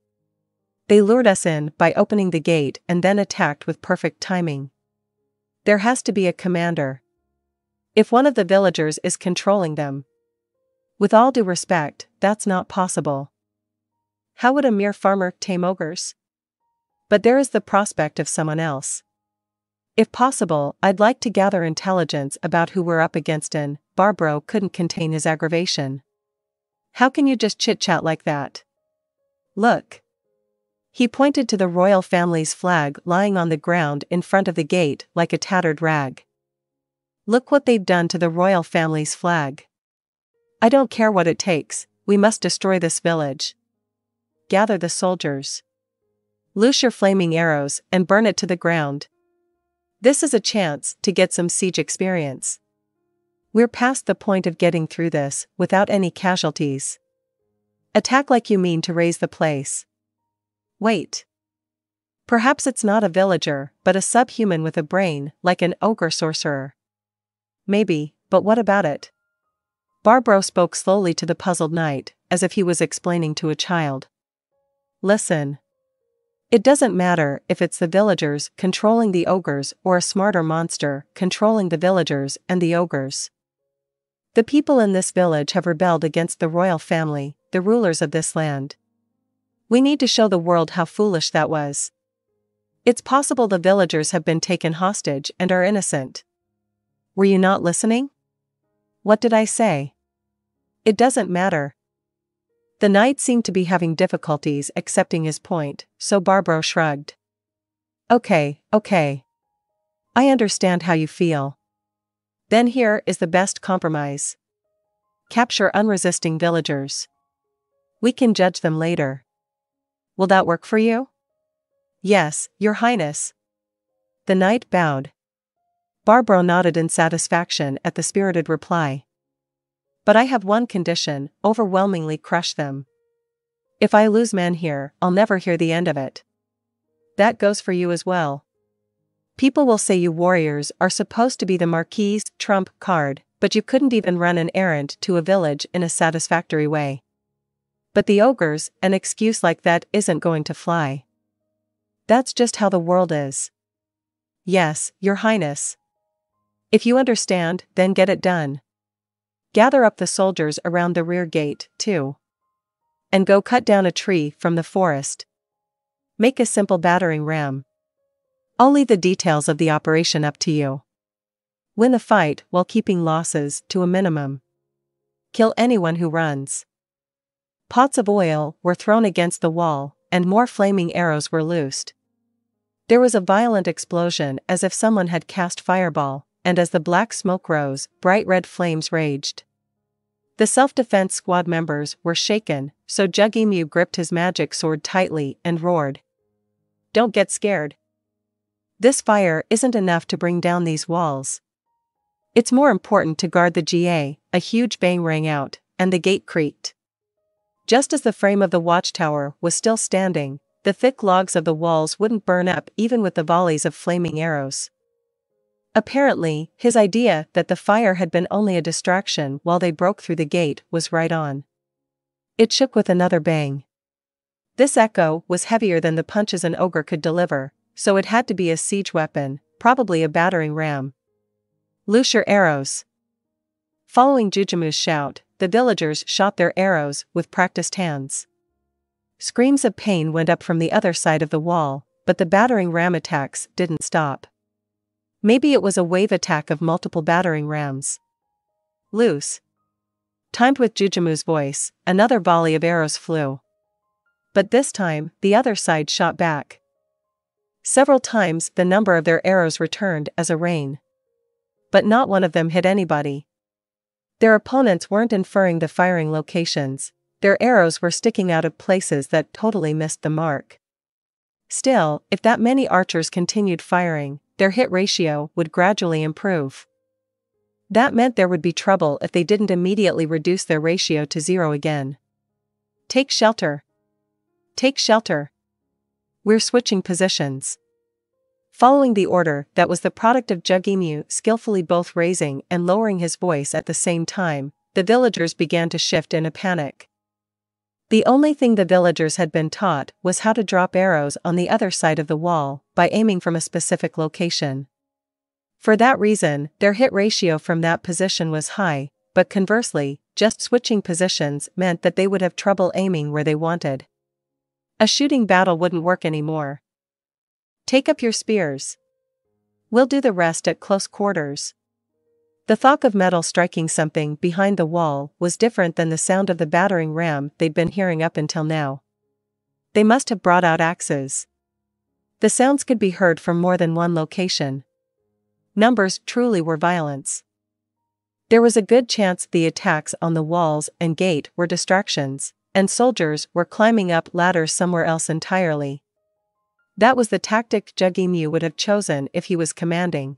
They lured us in by opening the gate and then attacked with perfect timing. There has to be a commander, if one of the villagers is controlling them. With all due respect, that's not possible. How would a mere farmer tame ogres? But there is the prospect of someone else. If possible, I'd like to gather intelligence about who we're up against and, Barbro couldn't contain his aggravation. How can you just chit-chat like that? Look. He pointed to the royal family's flag lying on the ground in front of the gate like a tattered rag. Look what they've done to the royal family's flag. I don't care what it takes, we must destroy this village. Gather the soldiers. Loose your flaming arrows and burn it to the ground. This is a chance to get some siege experience. We're past the point of getting through this without any casualties. Attack like you mean to raise the place. Wait. Perhaps it's not a villager, but a subhuman with a brain, like an ogre sorcerer. Maybe, but what about it? Barbro spoke slowly to the puzzled knight, as if he was explaining to a child. Listen. It doesn't matter if it's the villagers controlling the ogres or a smarter monster controlling the villagers and the ogres. The people in this village have rebelled against the royal family, the rulers of this land. We need to show the world how foolish that was. It's possible the villagers have been taken hostage and are innocent. Were you not listening? What did I say? It doesn't matter. The knight seemed to be having difficulties accepting his point, so Barbro shrugged. Okay, okay. I understand how you feel. Then here is the best compromise. Capture unresisting villagers. We can judge them later. Will that work for you? Yes, your highness. The knight bowed, Barbro nodded in satisfaction at the spirited reply. But I have one condition overwhelmingly crush them. If I lose men here, I'll never hear the end of it. That goes for you as well. People will say you warriors are supposed to be the Marquis' trump card, but you couldn't even run an errand to a village in a satisfactory way. But the ogres, an excuse like that isn't going to fly. That's just how the world is. Yes, your highness. If you understand, then get it done. Gather up the soldiers around the rear gate, too. And go cut down a tree from the forest. Make a simple battering ram. I'll leave the details of the operation up to you. Win the fight while keeping losses to a minimum. Kill anyone who runs. Pots of oil were thrown against the wall, and more flaming arrows were loosed. There was a violent explosion as if someone had cast fireball, and as the black smoke rose, bright red flames raged. The self-defense squad members were shaken, so Jugemu gripped his magic sword tightly and roared. Don't get scared. This fire isn't enough to bring down these walls. It's more important to guard the GA, a huge bang rang out, and the gate creaked. Just as the frame of the watchtower was still standing, the thick logs of the walls wouldn't burn up even with the volleys of flaming arrows. Apparently, his idea that the fire had been only a distraction while they broke through the gate was right on. It shook with another bang. This echo was heavier than the punches an ogre could deliver, so it had to be a siege weapon, probably a battering ram. Loose your arrows. Following Jugemu's shout, the villagers shot their arrows with practiced hands. Screams of pain went up from the other side of the wall, but the battering ram attacks didn't stop. Maybe it was a wave attack of multiple battering rams. Loose. Timed with Jugemu's voice, another volley of arrows flew. But this time, the other side shot back. Several times the number of their arrows returned as a rain. But not one of them hit anybody. Their opponents weren't inferring the firing locations, their arrows were sticking out of places that totally missed the mark. Still, if that many archers continued firing, their hit ratio would gradually improve. That meant there would be trouble if they didn't immediately reduce their ratio to zero again. Take shelter. Take shelter. We're switching positions. Following the order that was the product of Jugemu skillfully both raising and lowering his voice at the same time, the villagers began to shift in a panic. The only thing the villagers had been taught was how to drop arrows on the other side of the wall, by aiming from a specific location. For that reason, their hit ratio from that position was high, but conversely, just switching positions meant that they would have trouble aiming where they wanted. A shooting battle wouldn't work anymore. Take up your spears. We'll do the rest at close quarters. The thunk of metal striking something behind the wall was different than the sound of the battering ram they'd been hearing up until now. They must have brought out axes. The sounds could be heard from more than one location. Numbers truly were violence. There was a good chance the attacks on the walls and gate were distractions, and soldiers were climbing up ladders somewhere else entirely. That was the tactic Jugemu would have chosen if he was commanding.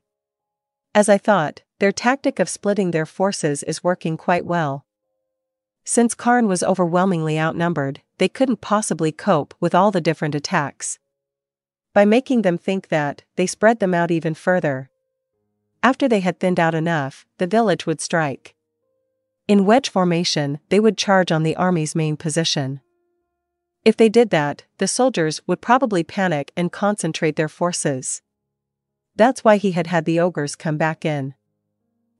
As I thought, their tactic of splitting their forces is working quite well. Since Carne was overwhelmingly outnumbered, they couldn't possibly cope with all the different attacks. By making them think that, they spread them out even further. After they had thinned out enough, the village would strike. In wedge formation, they would charge on the army's main position. If they did that, the soldiers would probably panic and concentrate their forces. That's why he had had the ogres come back in.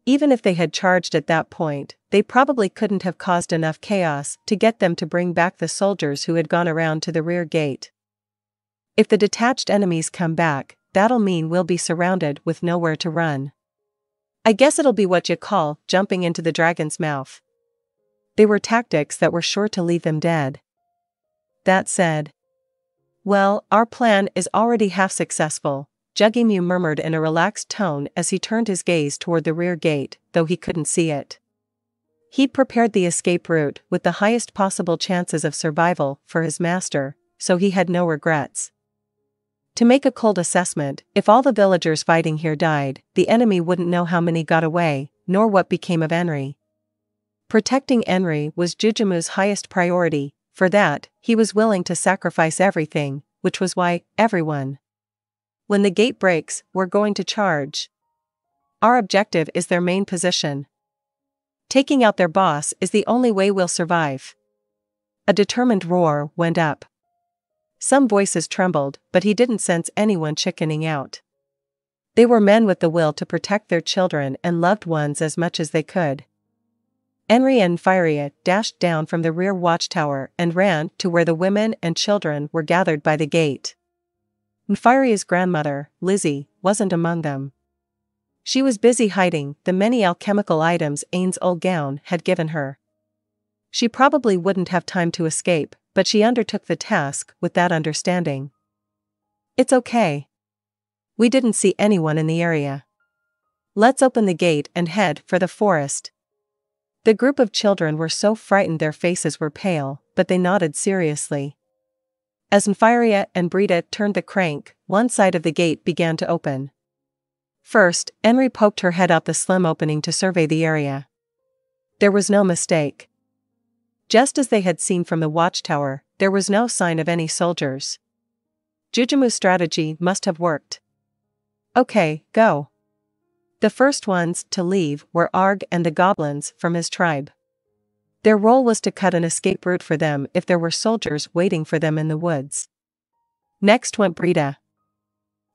Even if they had charged at that point, they probably couldn't have caused enough chaos to get them to bring back the soldiers who had gone around to the rear gate. If the detached enemies come back, that'll mean we'll be surrounded with nowhere to run. I guess it'll be what you call jumping into the dragon's mouth. They were tactics that were sure to leave them dead. That said, well, our plan is already half successful, Jugemu murmured in a relaxed tone as he turned his gaze toward the rear gate, though he couldn't see it. He'd prepared the escape route with the highest possible chances of survival for his master, so he had no regrets. To make a cold assessment, if all the villagers fighting here died, the enemy wouldn't know how many got away, nor what became of Enri. Protecting Enri was Jugemu's highest priority, for that, he was willing to sacrifice everything, which was why, everyone, when the gate breaks, we're going to charge. Our objective is their main position. Taking out their boss is the only way we'll survive. A determined roar went up. Some voices trembled, but he didn't sense anyone chickening out. They were men with the will to protect their children and loved ones as much as they could. Enri and Nfirea dashed down from the rear watchtower and ran to where the women and children were gathered by the gate. Nfirea's grandmother, Lizzie, wasn't among them. She was busy hiding the many alchemical items Ainz Ooal Gown had given her. She probably wouldn't have time to escape, but she undertook the task with that understanding. It's okay. We didn't see anyone in the area. Let's open the gate and head for the forest. The group of children were so frightened their faces were pale, but they nodded seriously. As Nfirea and Brita turned the crank, one side of the gate began to open. First, Enri poked her head out the slim opening to survey the area. There was no mistake. Just as they had seen from the watchtower, there was no sign of any soldiers. Jugemu's strategy must have worked. Okay, go. The first ones to leave were Arg and the goblins from his tribe. Their role was to cut an escape route for them if there were soldiers waiting for them in the woods. Next went Brita.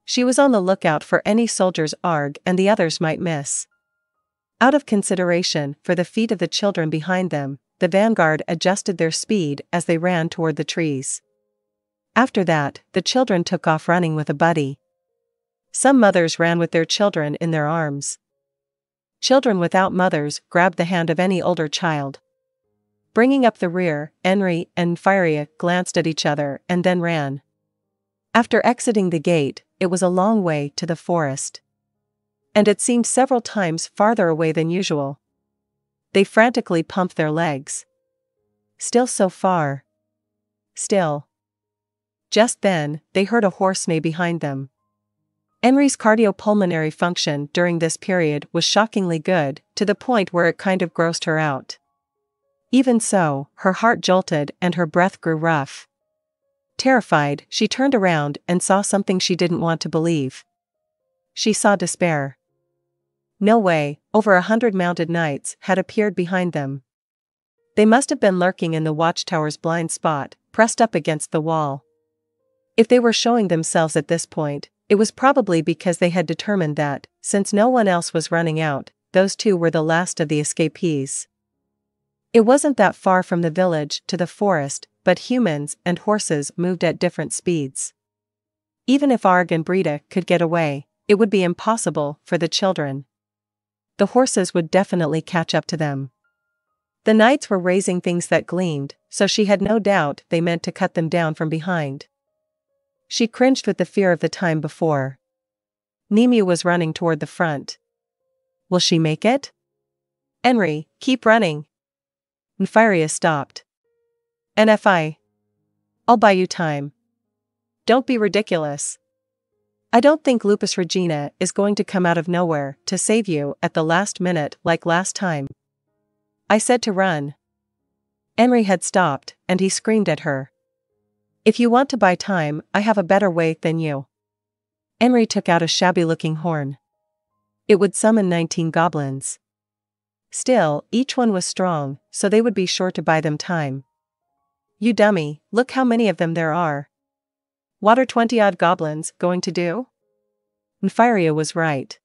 She was on the lookout for any soldiers Arg and the others might miss. Out of consideration for the feet of the children behind them, the vanguard adjusted their speed as they ran toward the trees. After that, the children took off running with a buddy. Some mothers ran with their children in their arms. Children without mothers grabbed the hand of any older child. Bringing up the rear, Enri and Nfirea glanced at each other and then ran. After exiting the gate, it was a long way to the forest. And it seemed several times farther away than usual. They frantically pumped their legs. Still so far. Still. Just then, they heard a horse neigh behind them. Enri's cardiopulmonary function during this period was shockingly good, to the point where it kind of grossed her out. Even so, her heart jolted and her breath grew rough. Terrified, she turned around and saw something she didn't want to believe. She saw despair. No way, over a hundred mounted knights had appeared behind them. They must have been lurking in the watchtower's blind spot, pressed up against the wall. If they were showing themselves at this point, it was probably because they had determined that, since no one else was running out, those two were the last of the escapees. It wasn't that far from the village to the forest, but humans and horses moved at different speeds. Even if Arg and Brita could get away, it would be impossible for the children. The horses would definitely catch up to them. The knights were raising things that gleamed, so she had no doubt they meant to cut them down from behind. She cringed with the fear of the time before. Nemu was running toward the front. Will she make it? Enri, keep running. Nfirea stopped. Nfi. I'll buy you time. Don't be ridiculous. I don't think Lupusregina is going to come out of nowhere to save you at the last minute like last time. I said to run. Enri had stopped, and he screamed at her. If you want to buy time, I have a better way than you. Enri took out a shabby looking horn. It would summon 19 goblins. Still, each one was strong, so they would be sure to buy them time. You dummy, look how many of them there are. What are 20 odd goblins going to do? Nfirea was right.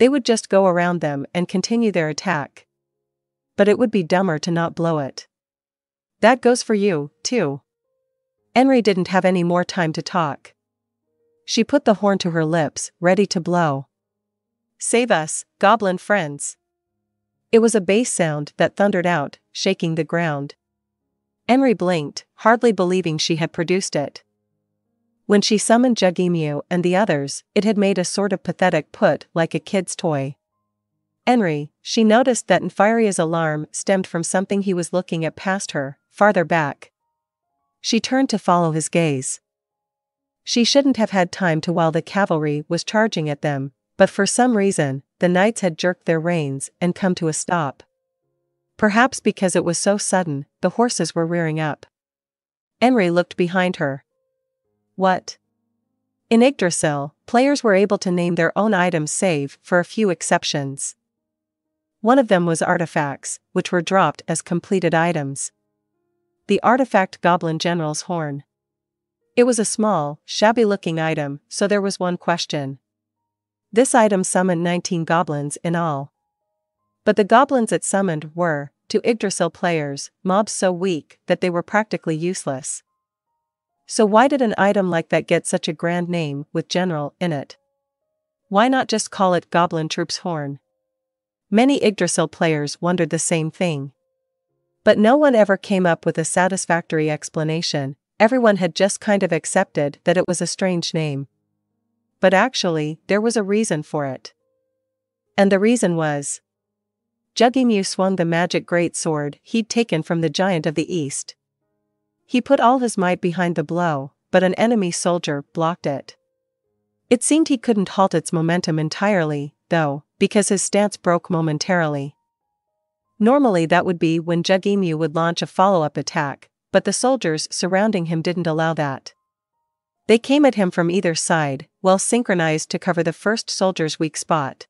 They would just go around them and continue their attack. But it would be dumber to not blow it. That goes for you, too. Enri didn't have any more time to talk. She put the horn to her lips, ready to blow. Save us, goblin friends. It was a bass sound that thundered out, shaking the ground. Enri blinked, hardly believing she had produced it. When she summoned Jugemu and the others, it had made a sort of pathetic put like a kid's toy. Enri, she noticed that Nfirea's alarm stemmed from something he was looking at past her, farther back. She turned to follow his gaze. She shouldn't have had time to while the cavalry was charging at them, but for some reason, the knights had jerked their reins and come to a stop. Perhaps because it was so sudden, the horses were rearing up. Enri looked behind her. What? In Yggdrasil, players were able to name their own items save for a few exceptions. One of them was artifacts, which were dropped as completed items. The artifact Goblin General's horn. It was a small, shabby looking item, so there was one question. This item summoned 19 goblins in all. But the goblins it summoned were, to Yggdrasil players, mobs so weak that they were practically useless. So why did an item like that get such a grand name with general in it? Why not just call it Goblin Troop's Horn? Many Yggdrasil players wondered the same thing. But no one ever came up with a satisfactory explanation, everyone had just kind of accepted that it was a strange name. But actually, there was a reason for it. And the reason was Jugemu swung the magic great sword he'd taken from the giant of the east. He put all his might behind the blow, but an enemy soldier blocked it. It seemed he couldn't halt its momentum entirely, though, because his stance broke momentarily. Normally that would be when Jugemu would launch a follow-up attack, but the soldiers surrounding him didn't allow that. They came at him from either side, well synchronized to cover the first soldier's weak spot.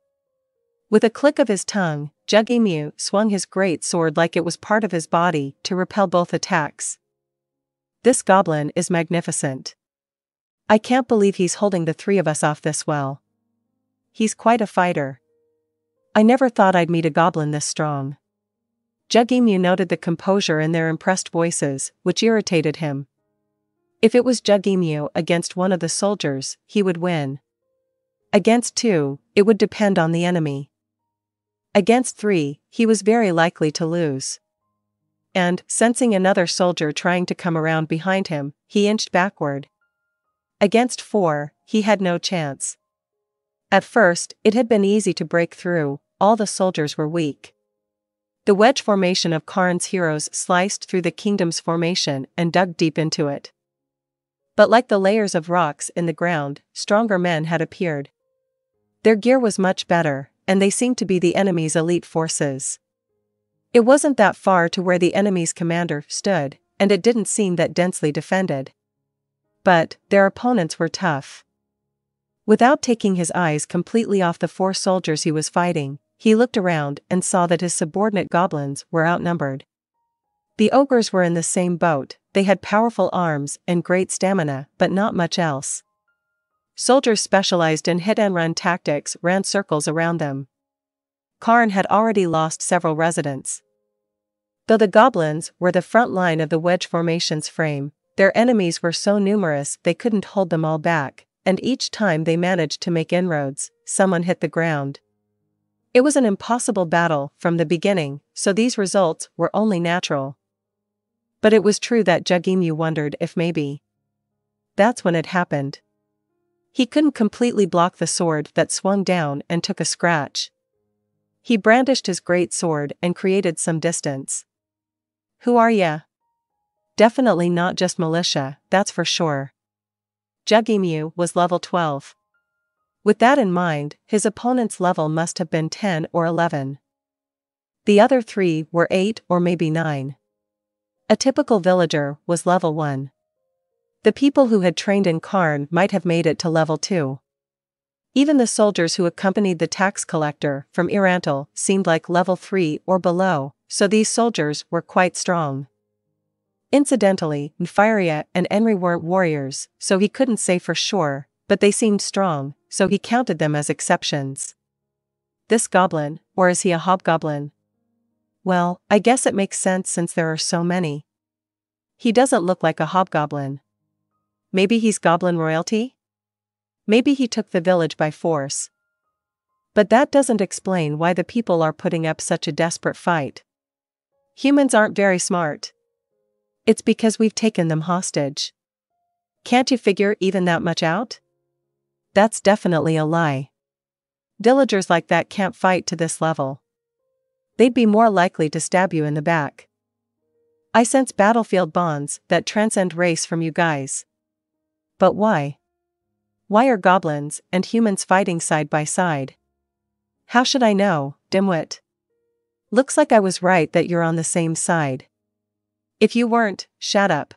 With a click of his tongue, Jugemu swung his great sword like it was part of his body to repel both attacks. This goblin is magnificent. I can't believe he's holding the three of us off this well. He's quite a fighter. I never thought I'd meet a goblin this strong. Jugemu noted the composure in their impressed voices, which irritated him. If it was Jugemu against one of the soldiers, he would win. Against two, it would depend on the enemy. Against three, he was very likely to lose and, sensing another soldier trying to come around behind him, he inched backward. Against four, he had no chance. At first, it had been easy to break through, all the soldiers were weak. The wedge formation of Carne's heroes sliced through the kingdom's formation and dug deep into it. But like the layers of rocks in the ground, stronger men had appeared. Their gear was much better, and they seemed to be the enemy's elite forces. It wasn't that far to where the enemy's commander stood, and it didn't seem that densely defended. But, their opponents were tough. Without taking his eyes completely off the four soldiers he was fighting, he looked around and saw that his subordinate goblins were outnumbered. The ogres were in the same boat, they had powerful arms and great stamina, but not much else. Soldiers specialized in hit and run tactics ran circles around them. Carne had already lost several residents. Though the goblins were the front line of the wedge formation's frame, their enemies were so numerous they couldn't hold them all back, and each time they managed to make inroads, someone hit the ground. It was an impossible battle from the beginning, so these results were only natural. But it was true that Jugemu wondered if maybe. That's when it happened. He couldn't completely block the sword that swung down and took a scratch. He brandished his great sword and created some distance. Who are ya? Definitely not just militia, that's for sure. Jugemu was level 12. With that in mind, his opponent's level must have been 10 or 11. The other three were 8 or maybe 9. A typical villager was level 1. The people who had trained in Carne might have made it to level 2. Even the soldiers who accompanied the tax collector from E-Rantel seemed like level 3 or below, so these soldiers were quite strong. Incidentally, Nfirea and Enri weren't warriors, so he couldn't say for sure, but they seemed strong, so he counted them as exceptions. This goblin, or is he a hobgoblin? Well, I guess it makes sense since there are so many. He doesn't look like a hobgoblin. Maybe he's goblin royalty? Maybe he took the village by force. But that doesn't explain why the people are putting up such a desperate fight. Humans aren't very smart. It's because we've taken them hostage. Can't you figure even that much out? That's definitely a lie. Villagers like that can't fight to this level. They'd be more likely to stab you in the back. I sense battlefield bonds that transcend race from you guys. But why? Why are goblins and humans fighting side by side? How should I know, dimwit? Looks like I was right that you're on the same side. If you weren't, shut up.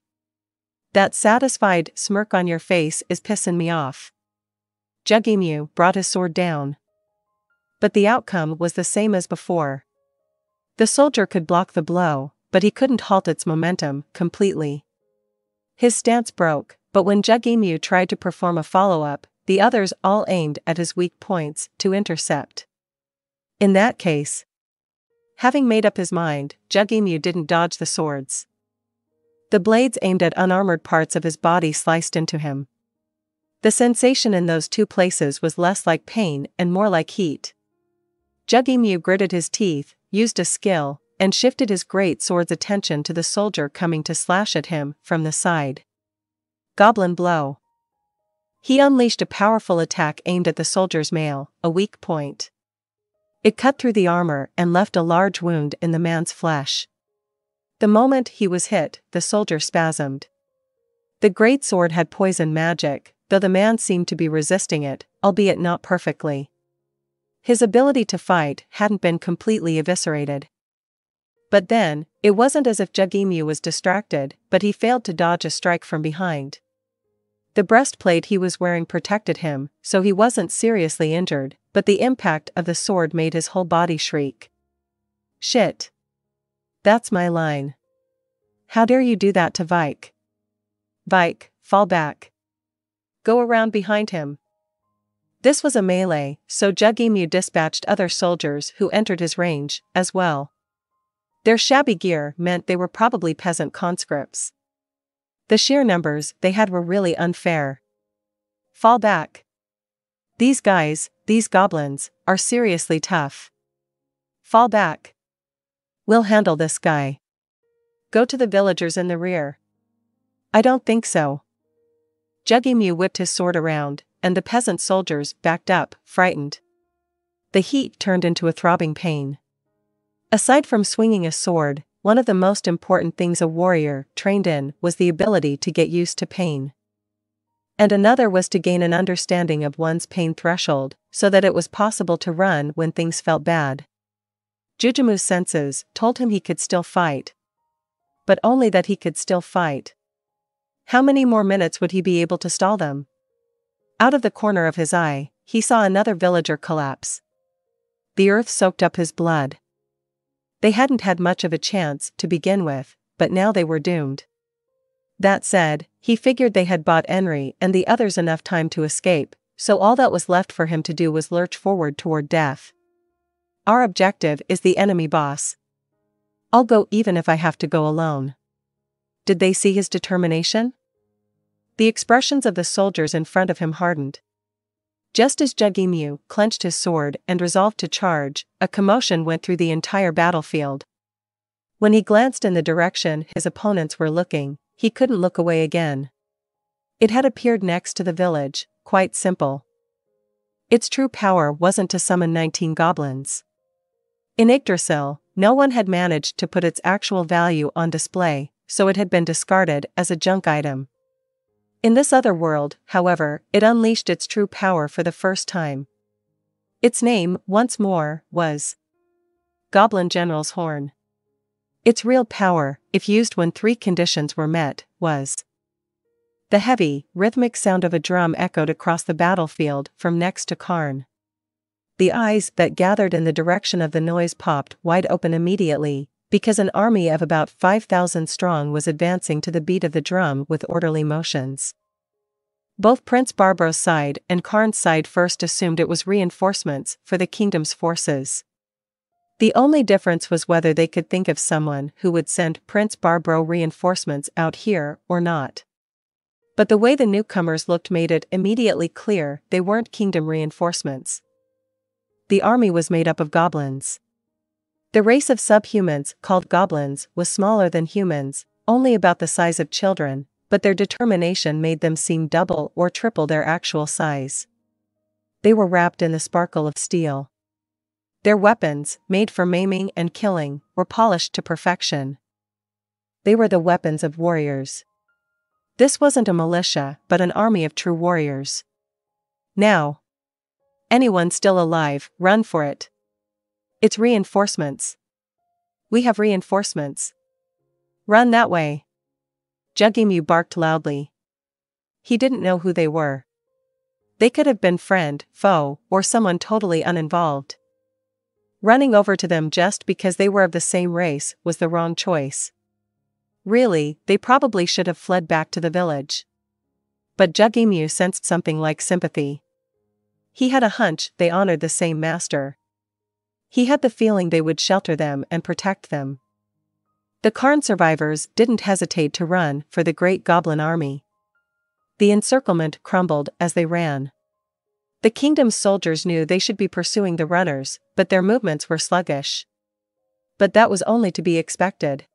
That satisfied smirk on your face is pissing me off. Jugemu brought his sword down. But the outcome was the same as before. The soldier could block the blow, but he couldn't halt its momentum completely. His stance broke, but when Jugemu tried to perform a follow-up, the others all aimed at his weak points to intercept. In that case, having made up his mind, Jugemu didn't dodge the swords. The blades aimed at unarmored parts of his body sliced into him. The sensation in those two places was less like pain and more like heat. Juggy gritted his teeth, used a skill, and shifted his great sword's attention to the soldier coming to slash at him from the side. Goblin Blow. He unleashed a powerful attack aimed at the soldier's mail, a weak point. It cut through the armor and left a large wound in the man's flesh. The moment he was hit, the soldier spasmed. The great sword had poison magic, though the man seemed to be resisting it, albeit not perfectly. His ability to fight hadn't been completely eviscerated. But then, it wasn't as if Jugemu was distracted, but he failed to dodge a strike from behind. The breastplate he was wearing protected him, so he wasn't seriously injured, but the impact of the sword made his whole body shriek. Shit. That's my line. How dare you do that to Vike? Vike, fall back. Go around behind him. This was a melee, so Jugemu dispatched other soldiers who entered his range, as well. Their shabby gear meant they were probably peasant conscripts. The sheer numbers they had were really unfair. Fall back. These guys, these goblins, are seriously tough. Fall back. We'll handle this guy. Go to the villagers in the rear. I don't think so. Juggy whipped his sword around, and the peasant soldiers backed up, frightened. The heat turned into a throbbing pain. Aside from swinging a sword, one of the most important things a warrior trained in was the ability to get used to pain. And another was to gain an understanding of one's pain threshold, so that it was possible to run when things felt bad. Jugemu's senses told him he could still fight. But only that he could still fight. How many more minutes would he be able to stall them? Out of the corner of his eye, he saw another villager collapse. The earth soaked up his blood. They hadn't had much of a chance to begin with, but now they were doomed. That said, he figured they had bought Enri and the others enough time to escape, so all that was left for him to do was lurch forward toward death. Our objective is the enemy boss. I'll go even if I have to go alone. Did they see his determination? The expressions of the soldiers in front of him hardened. Just as Jugemu clenched his sword and resolved to charge, a commotion went through the entire battlefield. When he glanced in the direction his opponents were looking, he couldn't look away again. It had appeared next to the village, quite simple. Its true power wasn't to summon 19 goblins. In Yggdrasil, no one had managed to put its actual value on display, so it had been discarded as a junk item. In this other world, however, it unleashed its true power for the first time. Its name, once more, was Goblin General's Horn. Its real power, if used when three conditions were met, was the heavy, rhythmic sound of a drum echoed across the battlefield from next to Carne. The eyes that gathered in the direction of the noise popped wide open immediately, because an army of about 5,000 strong was advancing to the beat of the drum with orderly motions. Both Prince Barbro's side and Carne's side first assumed it was reinforcements for the kingdom's forces. The only difference was whether they could think of someone who would send Prince Barbro reinforcements out here or not. But the way the newcomers looked made it immediately clear they weren't kingdom reinforcements. The army was made up of goblins. The race of subhumans, called goblins, was smaller than humans, only about the size of children, but their determination made them seem double or triple their actual size. They were wrapped in the sparkle of steel. Their weapons, made for maiming and killing, were polished to perfection. They were the weapons of warriors. This wasn't a militia, but an army of true warriors. Now. Anyone still alive, run for it. It's reinforcements. We have reinforcements. Run that way. Jugemu barked loudly. He didn't know who they were. They could have been friend, foe, or someone totally uninvolved. Running over to them just because they were of the same race was the wrong choice. Really, they probably should have fled back to the village. But Jugemu sensed something like sympathy. He had a hunch they honored the same master. He had the feeling they would shelter them and protect them. The Carne survivors didn't hesitate to run for the great goblin army. The encirclement crumbled as they ran. The kingdom's soldiers knew they should be pursuing the runners, but their movements were sluggish. But that was only to be expected.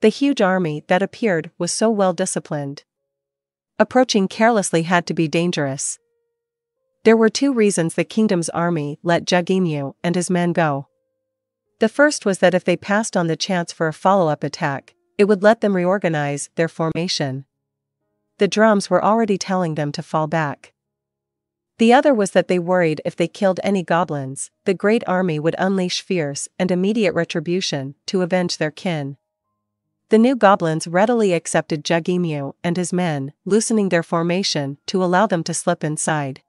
The huge army that appeared was so well disciplined. Approaching carelessly had to be dangerous. There were two reasons the kingdom's army let Jugemu and his men go. The first was that if they passed on the chance for a follow-up attack, it would let them reorganize their formation. The drums were already telling them to fall back. The other was that they worried if they killed any goblins, the great army would unleash fierce and immediate retribution to avenge their kin. The new goblins readily accepted Jugemu and his men, loosening their formation to allow them to slip inside.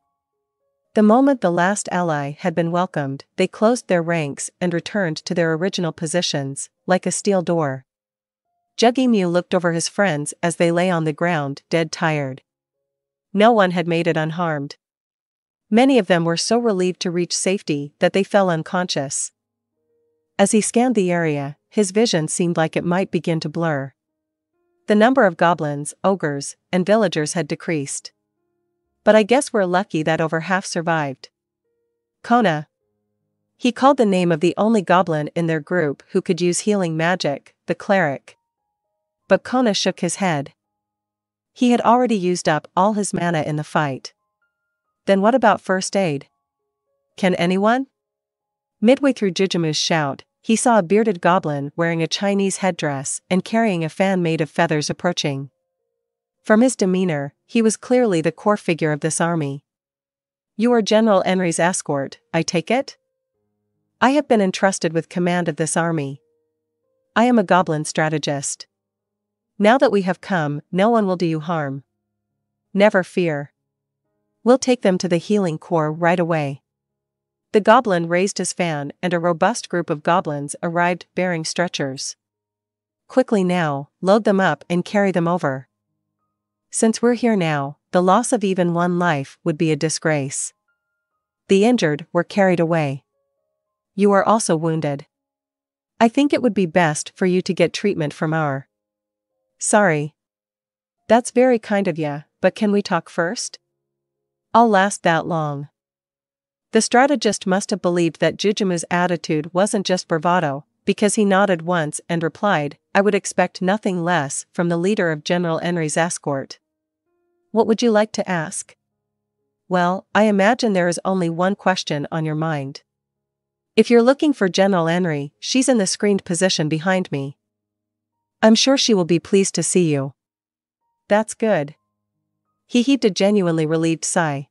The moment the last ally had been welcomed, they closed their ranks and returned to their original positions, like a steel door. Jugemu looked over his friends as they lay on the ground, dead tired. No one had made it unharmed. Many of them were so relieved to reach safety that they fell unconscious. As he scanned the area, his vision seemed like it might begin to blur. The number of goblins, ogres, and villagers had decreased. But I guess we're lucky that over half survived. Kona. He called the name of the only goblin in their group who could use healing magic, the cleric. But Kona shook his head. He had already used up all his mana in the fight. Then what about first aid? Can anyone? Midway through Jugemu's shout, he saw a bearded goblin wearing a Chinese headdress and carrying a fan made of feathers approaching. From his demeanor, he was clearly the core figure of this army. You are General Enri's escort, I take it? I have been entrusted with command of this army. I am a goblin strategist. Now that we have come, no one will do you harm. Never fear. We'll take them to the healing core right away. The goblin raised his fan and a robust group of goblins arrived bearing stretchers. Quickly now, load them up and carry them over. Since we're here now, the loss of even one life would be a disgrace. The injured were carried away. You are also wounded. I think it would be best for you to get treatment from our. Sorry. That's very kind of ya, but can we talk first? I'll last that long. The strategist must have believed that Jugemu's attitude wasn't just bravado, because he nodded once and replied, I would expect nothing less from the leader of General Enri's escort. What would you like to ask? Well, I imagine there is only one question on your mind. If you're looking for General Enri, she's in the screened position behind me. I'm sure she will be pleased to see you. That's good. He heaved a genuinely relieved sigh.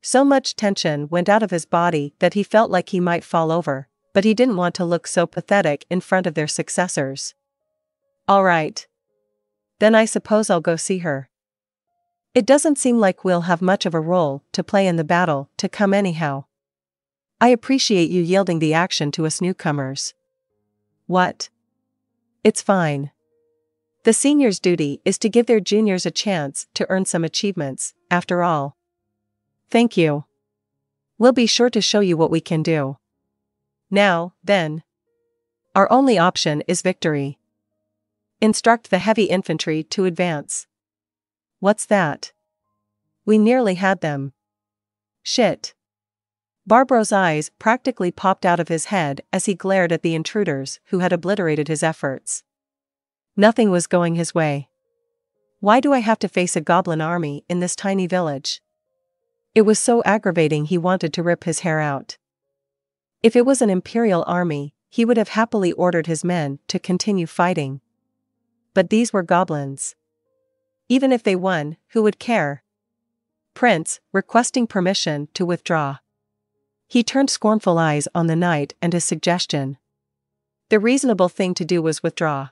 So much tension went out of his body that he felt like he might fall over, but he didn't want to look so pathetic in front of their successors. All right. Then I suppose I'll go see her. It doesn't seem like we'll have much of a role to play in the battle to come anyhow. I appreciate you yielding the action to us newcomers. What? It's fine. The seniors' duty is to give their juniors a chance to earn some achievements, after all. Thank you. We'll be sure to show you what we can do. Now, then. Our only option is victory. Instruct the heavy infantry to advance. What's that? We nearly had them. Shit. Barbro's eyes practically popped out of his head as he glared at the intruders who had obliterated his efforts. Nothing was going his way. Why do I have to face a goblin army in this tiny village? It was so aggravating he wanted to rip his hair out. If it was an imperial army, he would have happily ordered his men to continue fighting. But these were goblins. Even if they won, who would care? Prince, requesting permission to withdraw. He turned scornful eyes on the knight and his suggestion. The reasonable thing to do was withdraw.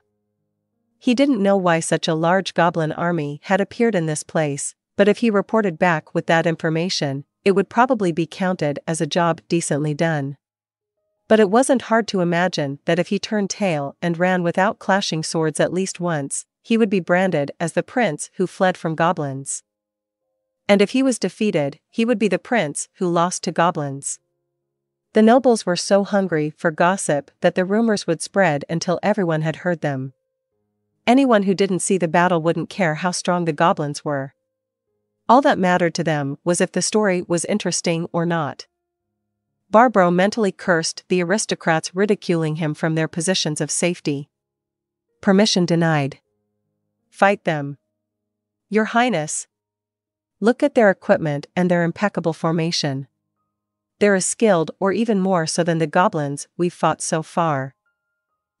He didn't know why such a large goblin army had appeared in this place, but if he reported back with that information, it would probably be counted as a job decently done. But it wasn't hard to imagine that if he turned tail and ran without clashing swords at least once, he would be branded as the prince who fled from goblins. And if he was defeated, he would be the prince who lost to goblins. The nobles were so hungry for gossip that the rumors would spread until everyone had heard them. Anyone who didn't see the battle wouldn't care how strong the goblins were. All that mattered to them was if the story was interesting or not. Barbro mentally cursed the aristocrats ridiculing him from their positions of safety. Permission denied. Fight them. Your Highness. Look at their equipment and their impeccable formation. They're as skilled or even more so than the goblins we've fought so far.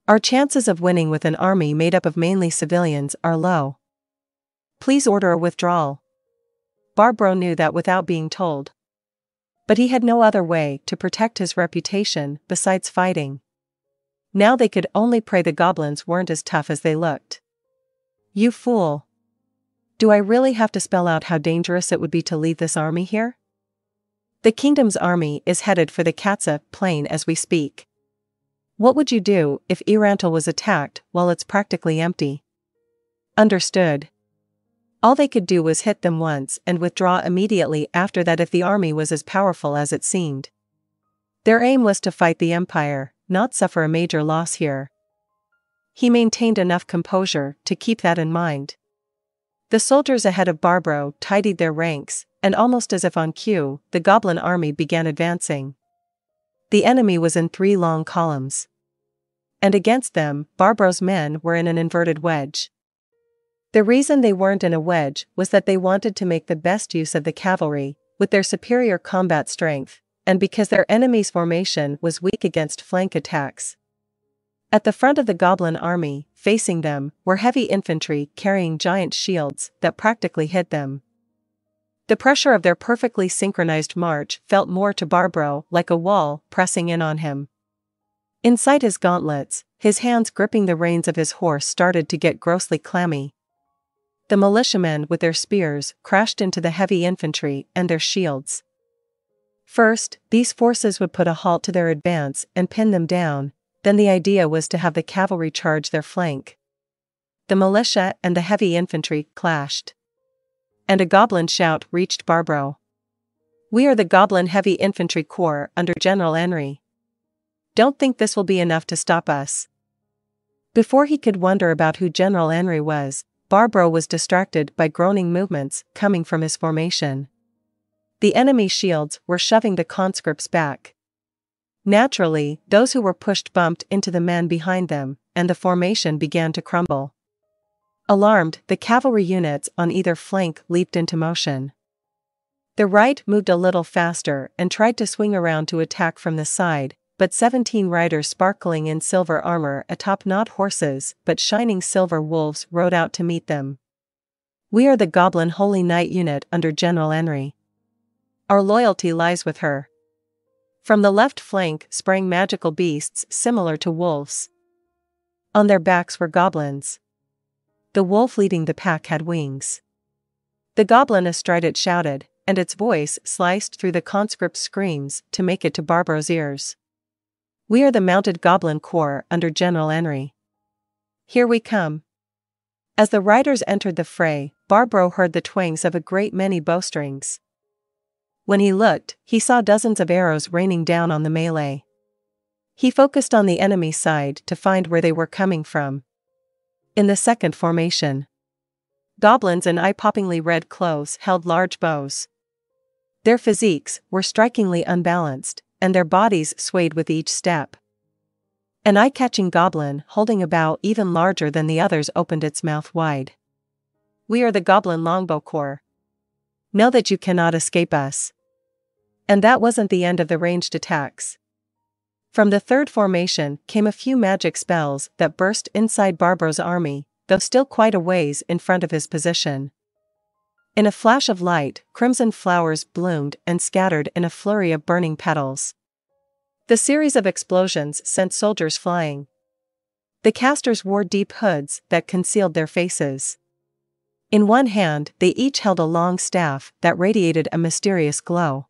Our chances of winning with an army made up of mainly civilians are low. Please order a withdrawal. Barbro knew that without being told. But he had no other way to protect his reputation besides fighting. Now they could only pray the goblins weren't as tough as they looked. You fool. Do I really have to spell out how dangerous it would be to leave this army here? The kingdom's army is headed for the Katze plain as we speak. What would you do if E-Rantel was attacked while it's practically empty? Understood. All they could do was hit them once and withdraw immediately after that if the army was as powerful as it seemed. Their aim was to fight the empire, not suffer a major loss here. He maintained enough composure to keep that in mind. The soldiers ahead of Barbro tidied their ranks, and almost as if on cue, the goblin army began advancing. The enemy was in three long columns. And against them, Barbro's men were in an inverted wedge. The reason they weren't in a wedge was that they wanted to make the best use of the cavalry, with their superior combat strength, and because their enemy's formation was weak against flank attacks. At the front of the goblin army, facing them, were heavy infantry carrying giant shields that practically hid them. The pressure of their perfectly synchronized march felt more to Barbro like a wall pressing in on him. Inside his gauntlets, his hands gripping the reins of his horse started to get grossly clammy. The militiamen with their spears crashed into the heavy infantry and their shields. First, these forces would put a halt to their advance and pin them down, then the idea was to have the cavalry charge their flank. The militia and the heavy infantry clashed and a goblin shout reached Barbro. We are the Goblin Heavy Infantry Corps under General Enri. Don't think this will be enough to stop us. Before he could wonder about who General Enri was, Barbro was distracted by groaning movements coming from his formation. The enemy shields were shoving the conscripts back. Naturally, those who were pushed bumped into the men behind them, and the formation began to crumble. Alarmed, the cavalry units on either flank leaped into motion. The right moved a little faster and tried to swing around to attack from the side, but 17 riders sparkling in silver armor atop not horses but shining silver wolves rode out to meet them. We are the Goblin Holy Knight unit under General Enri. Our loyalty lies with her. From the left flank sprang magical beasts similar to wolves. On their backs were goblins. The wolf leading the pack had wings. The goblin astride it shouted, and its voice sliced through the conscript's screams to make it to Barbro's ears. We are the mounted goblin corps under General Enri. Here we come. As the riders entered the fray, Barbro heard the twangs of a great many bowstrings. When he looked, he saw dozens of arrows raining down on the melee. He focused on the enemy side to find where they were coming from. In the second formation, goblins in eye-poppingly red clothes held large bows. Their physiques were strikingly unbalanced, and their bodies swayed with each step. An eye-catching goblin holding a bow even larger than the others opened its mouth wide. We are the Goblin Longbow Corps. Know that you cannot escape us. And that wasn't the end of the ranged attacks. From the third formation came a few magic spells that burst inside Barbro's army, though still quite a ways in front of his position. In a flash of light, crimson flowers bloomed and scattered in a flurry of burning petals. The series of explosions sent soldiers flying. The casters wore deep hoods that concealed their faces. In one hand, they each held a long staff that radiated a mysterious glow.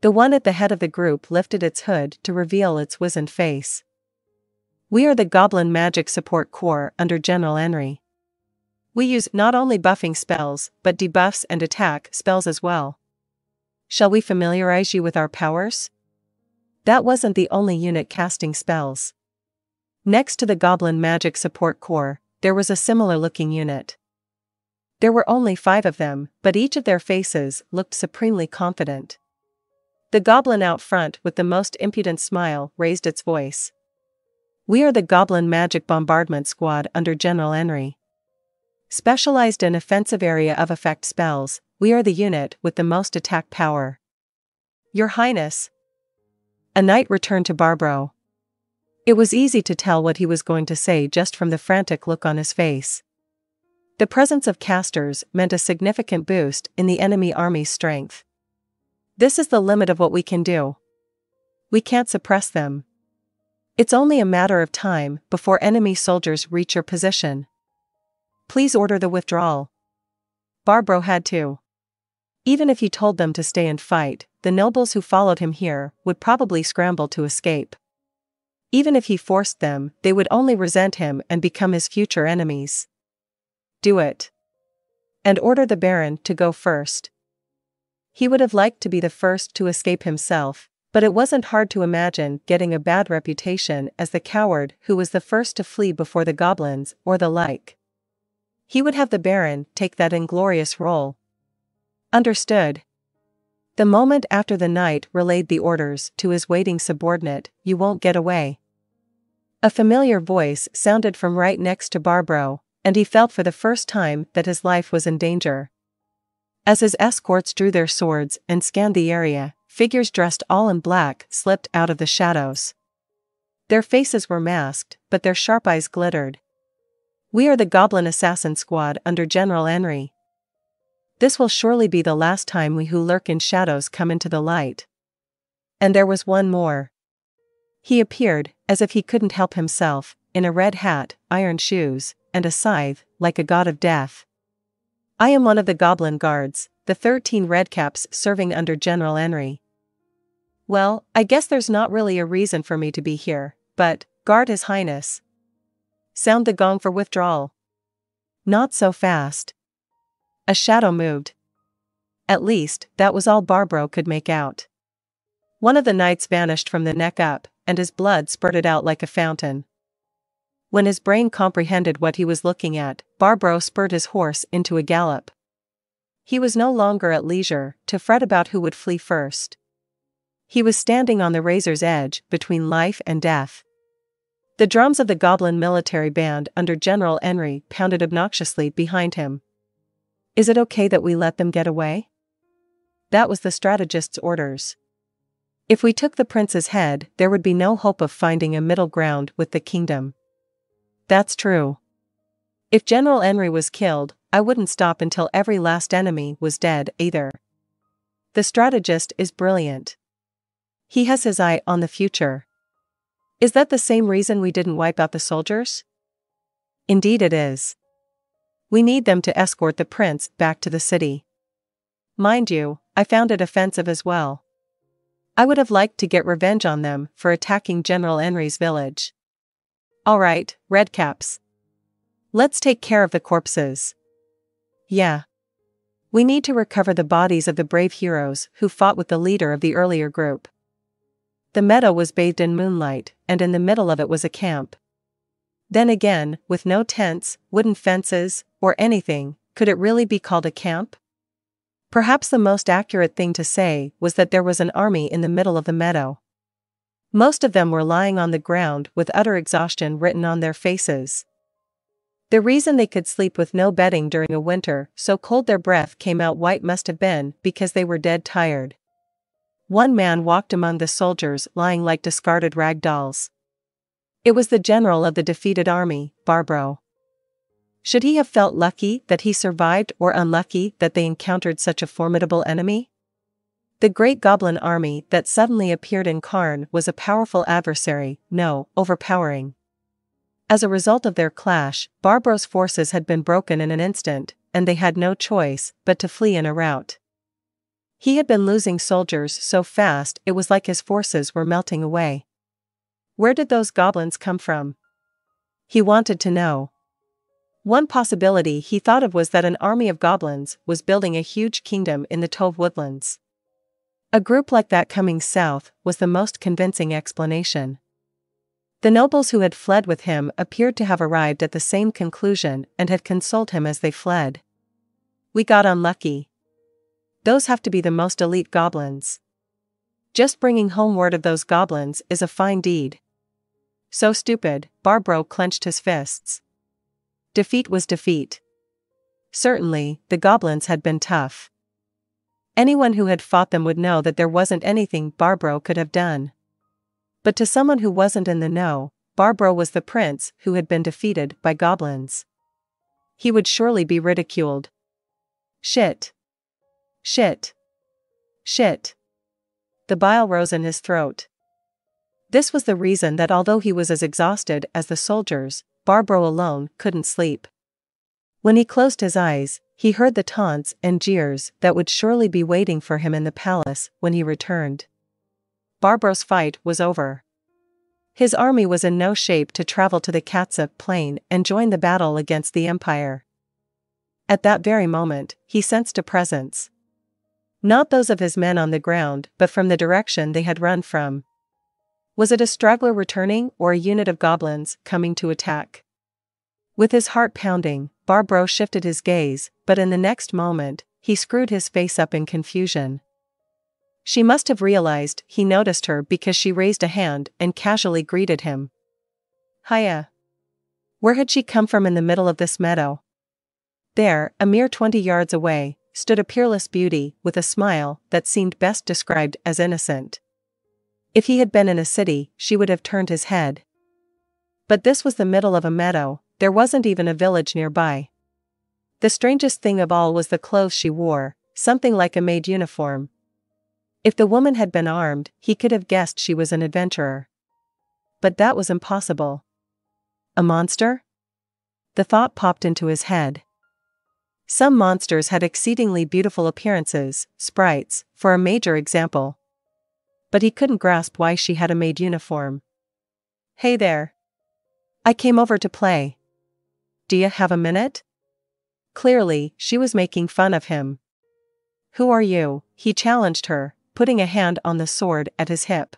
The one at the head of the group lifted its hood to reveal its wizened face. We are the Goblin Magic Support Corps under General Enri. We use not only buffing spells, but debuffs and attack spells as well. Shall we familiarize you with our powers? That wasn't the only unit casting spells. Next to the Goblin Magic Support Corps, there was a similar looking unit. There were only five of them, but each of their faces looked supremely confident. The goblin out front with the most impudent smile raised its voice. We are the Goblin Magic Bombardment Squad under General Enri. Specialized in offensive area of effect spells, we are the unit with the most attack power. Your Highness. A knight returned to Barbro. It was easy to tell what he was going to say just from the frantic look on his face. The presence of casters meant a significant boost in the enemy army's strength. This is the limit of what we can do. We can't suppress them. It's only a matter of time before enemy soldiers reach your position. Please order the withdrawal. Barbro had to. Even if he told them to stay and fight, the nobles who followed him here would probably scramble to escape. Even if he forced them, they would only resent him and become his future enemies. Do it. And order the Baron to go first. He would have liked to be the first to escape himself, but it wasn't hard to imagine getting a bad reputation as the coward who was the first to flee before the goblins or the like. He would have the Baron take that inglorious role. Understood. The moment after the knight relayed the orders to his waiting subordinate, you won't get away. A familiar voice sounded from right next to Barbro, and he felt for the first time that his life was in danger. As his escorts drew their swords and scanned the area, figures dressed all in black slipped out of the shadows. Their faces were masked, but their sharp eyes glittered. We are the Goblin Assassin Squad under General Henry. This will surely be the last time we who lurk in shadows come into the light. And there was one more. He appeared, as if he couldn't help himself, in a red hat, iron shoes, and a scythe, like a god of death. I am one of the Goblin Guards, the 13 redcaps serving under General Henry. Well, I guess there's not really a reason for me to be here, but, guard His Highness. Sound the gong for withdrawal. Not so fast. A shadow moved. At least, that was all Barbro could make out. One of the knights vanished from the neck up, and his blood spurted out like a fountain. When his brain comprehended what he was looking at, Barbro spurred his horse into a gallop. He was no longer at leisure to fret about who would flee first. He was standing on the razor's edge between life and death. The drums of the Goblin military band under General Henry pounded obnoxiously behind him. Is it okay that we let them get away? That was the strategist's orders. If we took the prince's head, there would be no hope of finding a middle ground with the kingdom. That's true. If General Henry was killed, I wouldn't stop until every last enemy was dead either. The strategist is brilliant. He has his eye on the future. Is that the same reason we didn't wipe out the soldiers? Indeed, it is. We need them to escort the prince back to the city. Mind you, I found it offensive as well. I would have liked to get revenge on them for attacking General Henry's village. Alright, redcaps. Let's take care of the corpses. Yeah. We need to recover the bodies of the brave heroes who fought with the leader of the earlier group. The meadow was bathed in moonlight, and in the middle of it was a camp. Then again, with no tents, wooden fences, or anything, could it really be called a camp? Perhaps the most accurate thing to say was that there was an army in the middle of the meadow. Most of them were lying on the ground with utter exhaustion written on their faces. The reason they could sleep with no bedding during a winter so cold their breath came out white must have been because they were dead tired. One man walked among the soldiers lying like discarded rag dolls. It was the general of the defeated army, Barbro. Should he have felt lucky that he survived or unlucky that they encountered such a formidable enemy? The great goblin army that suddenly appeared in Carne was a powerful adversary, no, overpowering. As a result of their clash, Barbro's forces had been broken in an instant, and they had no choice but to flee in a rout. He had been losing soldiers so fast it was like his forces were melting away. Where did those goblins come from? He wanted to know. One possibility he thought of was that an army of goblins was building a huge kingdom in the Tove woodlands. A group like that coming south was the most convincing explanation. The nobles who had fled with him appeared to have arrived at the same conclusion and had consoled him as they fled. We got unlucky. Those have to be the most elite goblins. Just bringing home word of those goblins is a fine deed. So stupid, Barbro clenched his fists. Defeat was defeat. Certainly, the goblins had been tough. Anyone who had fought them would know that there wasn't anything Barbro could have done. But to someone who wasn't in the know, Barbro was the prince who had been defeated by goblins. He would surely be ridiculed. Shit. Shit. Shit. The bile rose in his throat. This was the reason that although he was as exhausted as the soldiers, Barbro alone couldn't sleep. When he closed his eyes, he heard the taunts and jeers that would surely be waiting for him in the palace when he returned. Barbro's fight was over. His army was in no shape to travel to the Katze plain and join the battle against the Empire. At that very moment, he sensed a presence. Not those of his men on the ground, but from the direction they had run from. Was it a straggler returning or a unit of goblins coming to attack? With his heart pounding, Barbro shifted his gaze, but in the next moment, he screwed his face up in confusion. She must have realized he noticed her because she raised a hand and casually greeted him. Hiya. Where had she come from in the middle of this meadow? There, a mere twenty yards away, stood a peerless beauty with a smile that seemed best described as innocent. If he had been in a city, she would have turned his head. But this was the middle of a meadow, there wasn't even a village nearby. The strangest thing of all was the clothes she wore, something like a maid uniform. If the woman had been armed, he could have guessed she was an adventurer. But that was impossible. A monster? The thought popped into his head. Some monsters had exceedingly beautiful appearances, sprites, for a major example. But he couldn't grasp why she had a maid uniform. Hey there. I came over to play. Do you have a minute? Clearly, she was making fun of him. Who are you? He challenged her, putting a hand on the sword at his hip.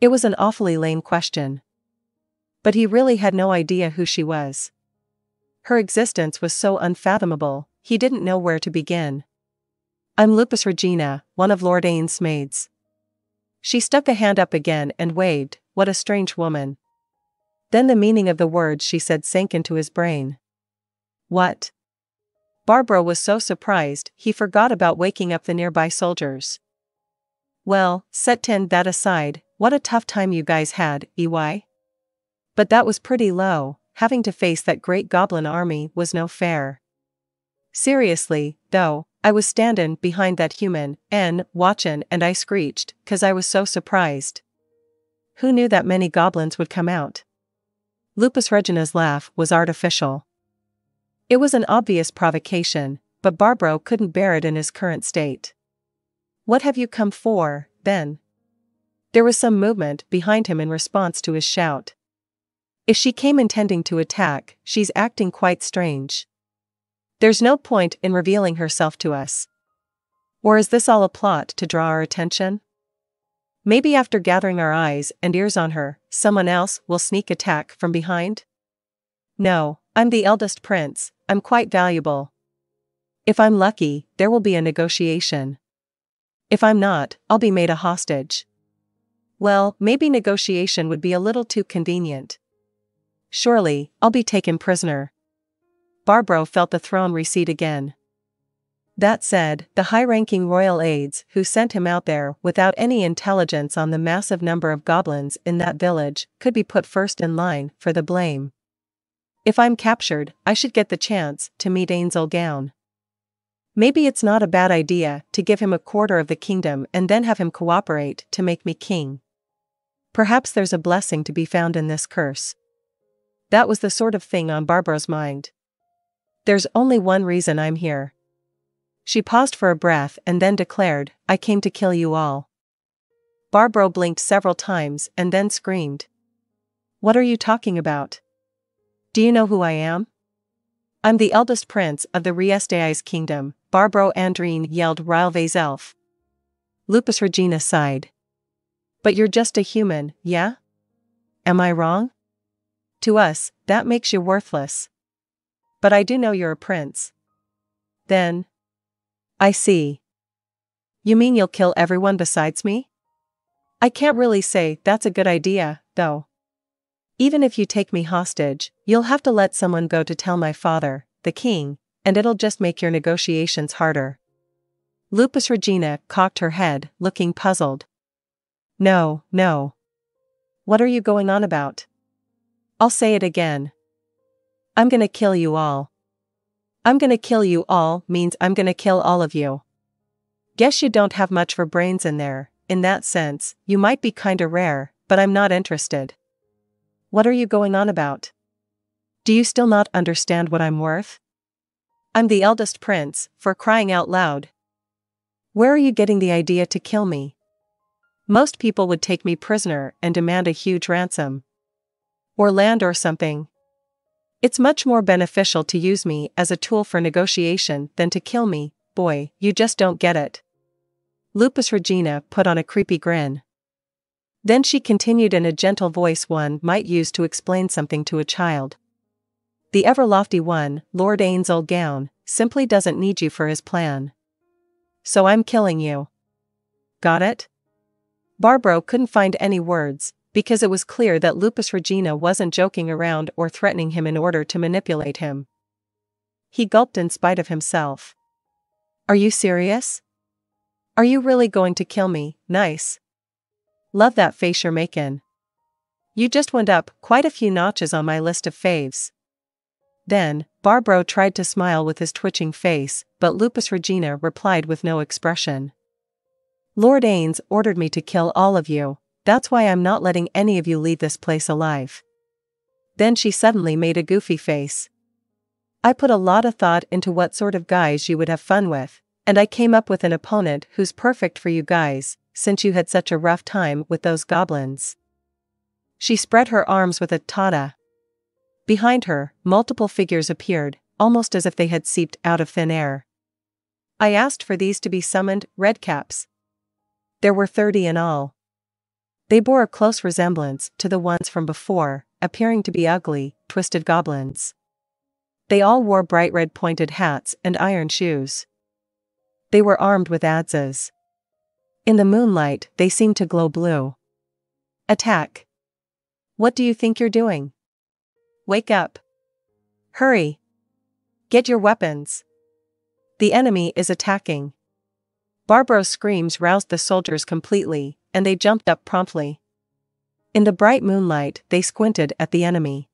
It was an awfully lame question. But he really had no idea who she was. Her existence was so unfathomable, he didn't know where to begin. I'm Lupusregina, one of Lord Ainz's maids. She stuck a hand up again and waved, what a strange woman. Then the meaning of the words she said sank into his brain. What? Barbro was so surprised he forgot about waking up the nearby soldiers. Well, set ten that aside, what a tough time you guys had, EY? But that was pretty low, having to face that great goblin army was no fair. Seriously, though, I was standin' behind that human, and watchin' and I screeched, cause I was so surprised. Who knew that many goblins would come out? Lupusregina's laugh was artificial. It was an obvious provocation, but Barbro couldn't bear it in his current state. What have you come for, then? There was some movement behind him in response to his shout. If she came intending to attack, she's acting quite strange. There's no point in revealing herself to us. Or is this all a plot to draw our attention? Maybe after gathering our eyes and ears on her, someone else will sneak attack from behind? No, I'm the eldest prince, I'm quite valuable. If I'm lucky, there will be a negotiation. If I'm not, I'll be made a hostage. Well, maybe negotiation would be a little too convenient. Surely, I'll be taken prisoner. Barbro felt the throne recede again. That said, the high ranking royal aides who sent him out there without any intelligence on the massive number of goblins in that village could be put first in line for the blame. If I'm captured, I should get the chance to meet Ainz Ooal Gown. Maybe it's not a bad idea to give him a quarter of the kingdom and then have him cooperate to make me king. Perhaps there's a blessing to be found in this curse. That was the sort of thing on Barbro's mind. There's only one reason I'm here. She paused for a breath and then declared, I came to kill you all. Barbro blinked several times and then screamed. What are you talking about? Do you know who I am? I'm the eldest prince of the Re-Estize kingdom, Barbro Andrean Ielda Ryle Vaiself. Lupus Regina sighed. But you're just a human, yeah? Am I wrong? To us, that makes you worthless. But I do know you're a prince. Then. I see. You mean you'll kill everyone besides me? I can't really say that's a good idea, though. Even if you take me hostage, you'll have to let someone go to tell my father, the king, and it'll just make your negotiations harder. Lupusregina cocked her head, looking puzzled. No, no. What are you going on about? I'll say it again. I'm gonna kill you all. I'm gonna kill you all means I'm gonna kill all of you. Guess you don't have much for brains in there, in that sense, you might be kinda rare, but I'm not interested. What are you going on about? Do you still not understand what I'm worth? I'm the eldest prince, for crying out loud. Where are you getting the idea to kill me? Most people would take me prisoner and demand a huge ransom. Or land or something, it's much more beneficial to use me as a tool for negotiation than to kill me, boy, you just don't get it. Lupusregina put on a creepy grin. Then she continued in a gentle voice one might use to explain something to a child. The ever-lofty one, Lord Ainz Ooal Gown, simply doesn't need you for his plan. So I'm killing you. Got it? Barbro couldn't find any words, because it was clear that Lupusregina wasn't joking around or threatening him in order to manipulate him. He gulped in spite of himself. Are you serious? Are you really going to kill me? Nice. Love that face you're making. You just went up quite a few notches on my list of faves. Then, Barbro tried to smile with his twitching face, but Lupusregina replied with no expression. Lord Ainz ordered me to kill all of you, that's why I'm not letting any of you leave this place alive. Then she suddenly made a goofy face. I put a lot of thought into what sort of guys you would have fun with, and I came up with an opponent who's perfect for you guys, since you had such a rough time with those goblins. She spread her arms with a tada. Behind her, multiple figures appeared, almost as if they had seeped out of thin air. I asked for these to be summoned, redcaps. There were thirty in all. They bore a close resemblance to the ones from before, appearing to be ugly, twisted goblins. They all wore bright red pointed hats and iron shoes. They were armed with adzes. In the moonlight, they seemed to glow blue. Attack. What do you think you're doing? Wake up. Hurry. Get your weapons. The enemy is attacking. Barbro's screams roused the soldiers completely, and they jumped up promptly. In the bright moonlight, they squinted at the enemy.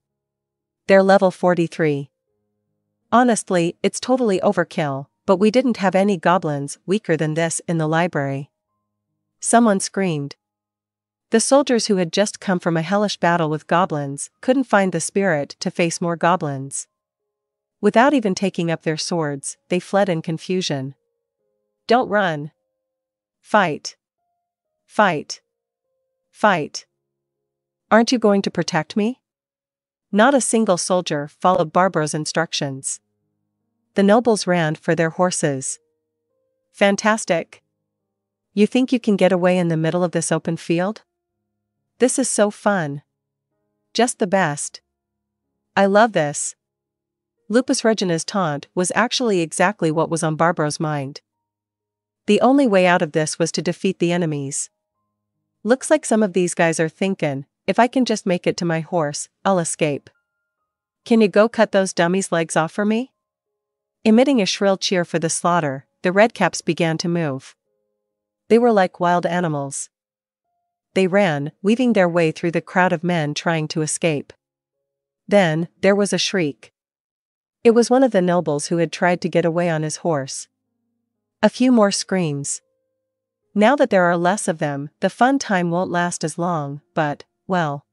They're level 43. Honestly, it's totally overkill, but we didn't have any goblins weaker than this in the library. Someone screamed. The soldiers who had just come from a hellish battle with goblins couldn't find the spirit to face more goblins. Without even taking up their swords, they fled in confusion. Don't run. Fight. Fight. Fight. Aren't you going to protect me? Not a single soldier followed Barbro's instructions. The nobles ran for their horses. Fantastic. You think you can get away in the middle of this open field? This is so fun. Just the best. I love this. Lupusregina's taunt was actually exactly what was on Barbro's mind. The only way out of this was to defeat the enemies. Looks like some of these guys are thinking, if I can just make it to my horse, I'll escape. Can you go cut those dummies' legs off for me? Emitting a shrill cheer for the slaughter, the redcaps began to move. They were like wild animals. They ran, weaving their way through the crowd of men trying to escape. Then, there was a shriek. It was one of the nobles who had tried to get away on his horse. A few more screams. Now that there are less of them, the fun time won't last as long, but, well.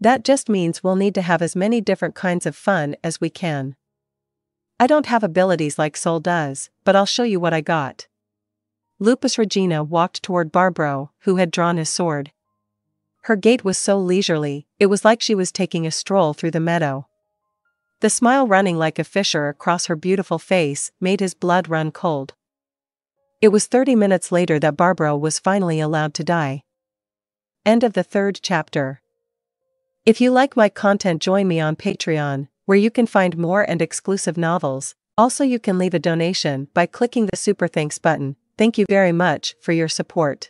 That just means we'll need to have as many different kinds of fun as we can. I don't have abilities like Sol does, but I'll show you what I got. Lupusregina walked toward Barbro, who had drawn his sword. Her gait was so leisurely, it was like she was taking a stroll through the meadow. The smile running like a fissure across her beautiful face made his blood run cold. It was 30 minutes later that Barbro was finally allowed to die. End of the third chapter. If you like my content, join me on Patreon, where you can find more and exclusive novels. Also, you can leave a donation by clicking the Super Thanks button. Thank you very much for your support.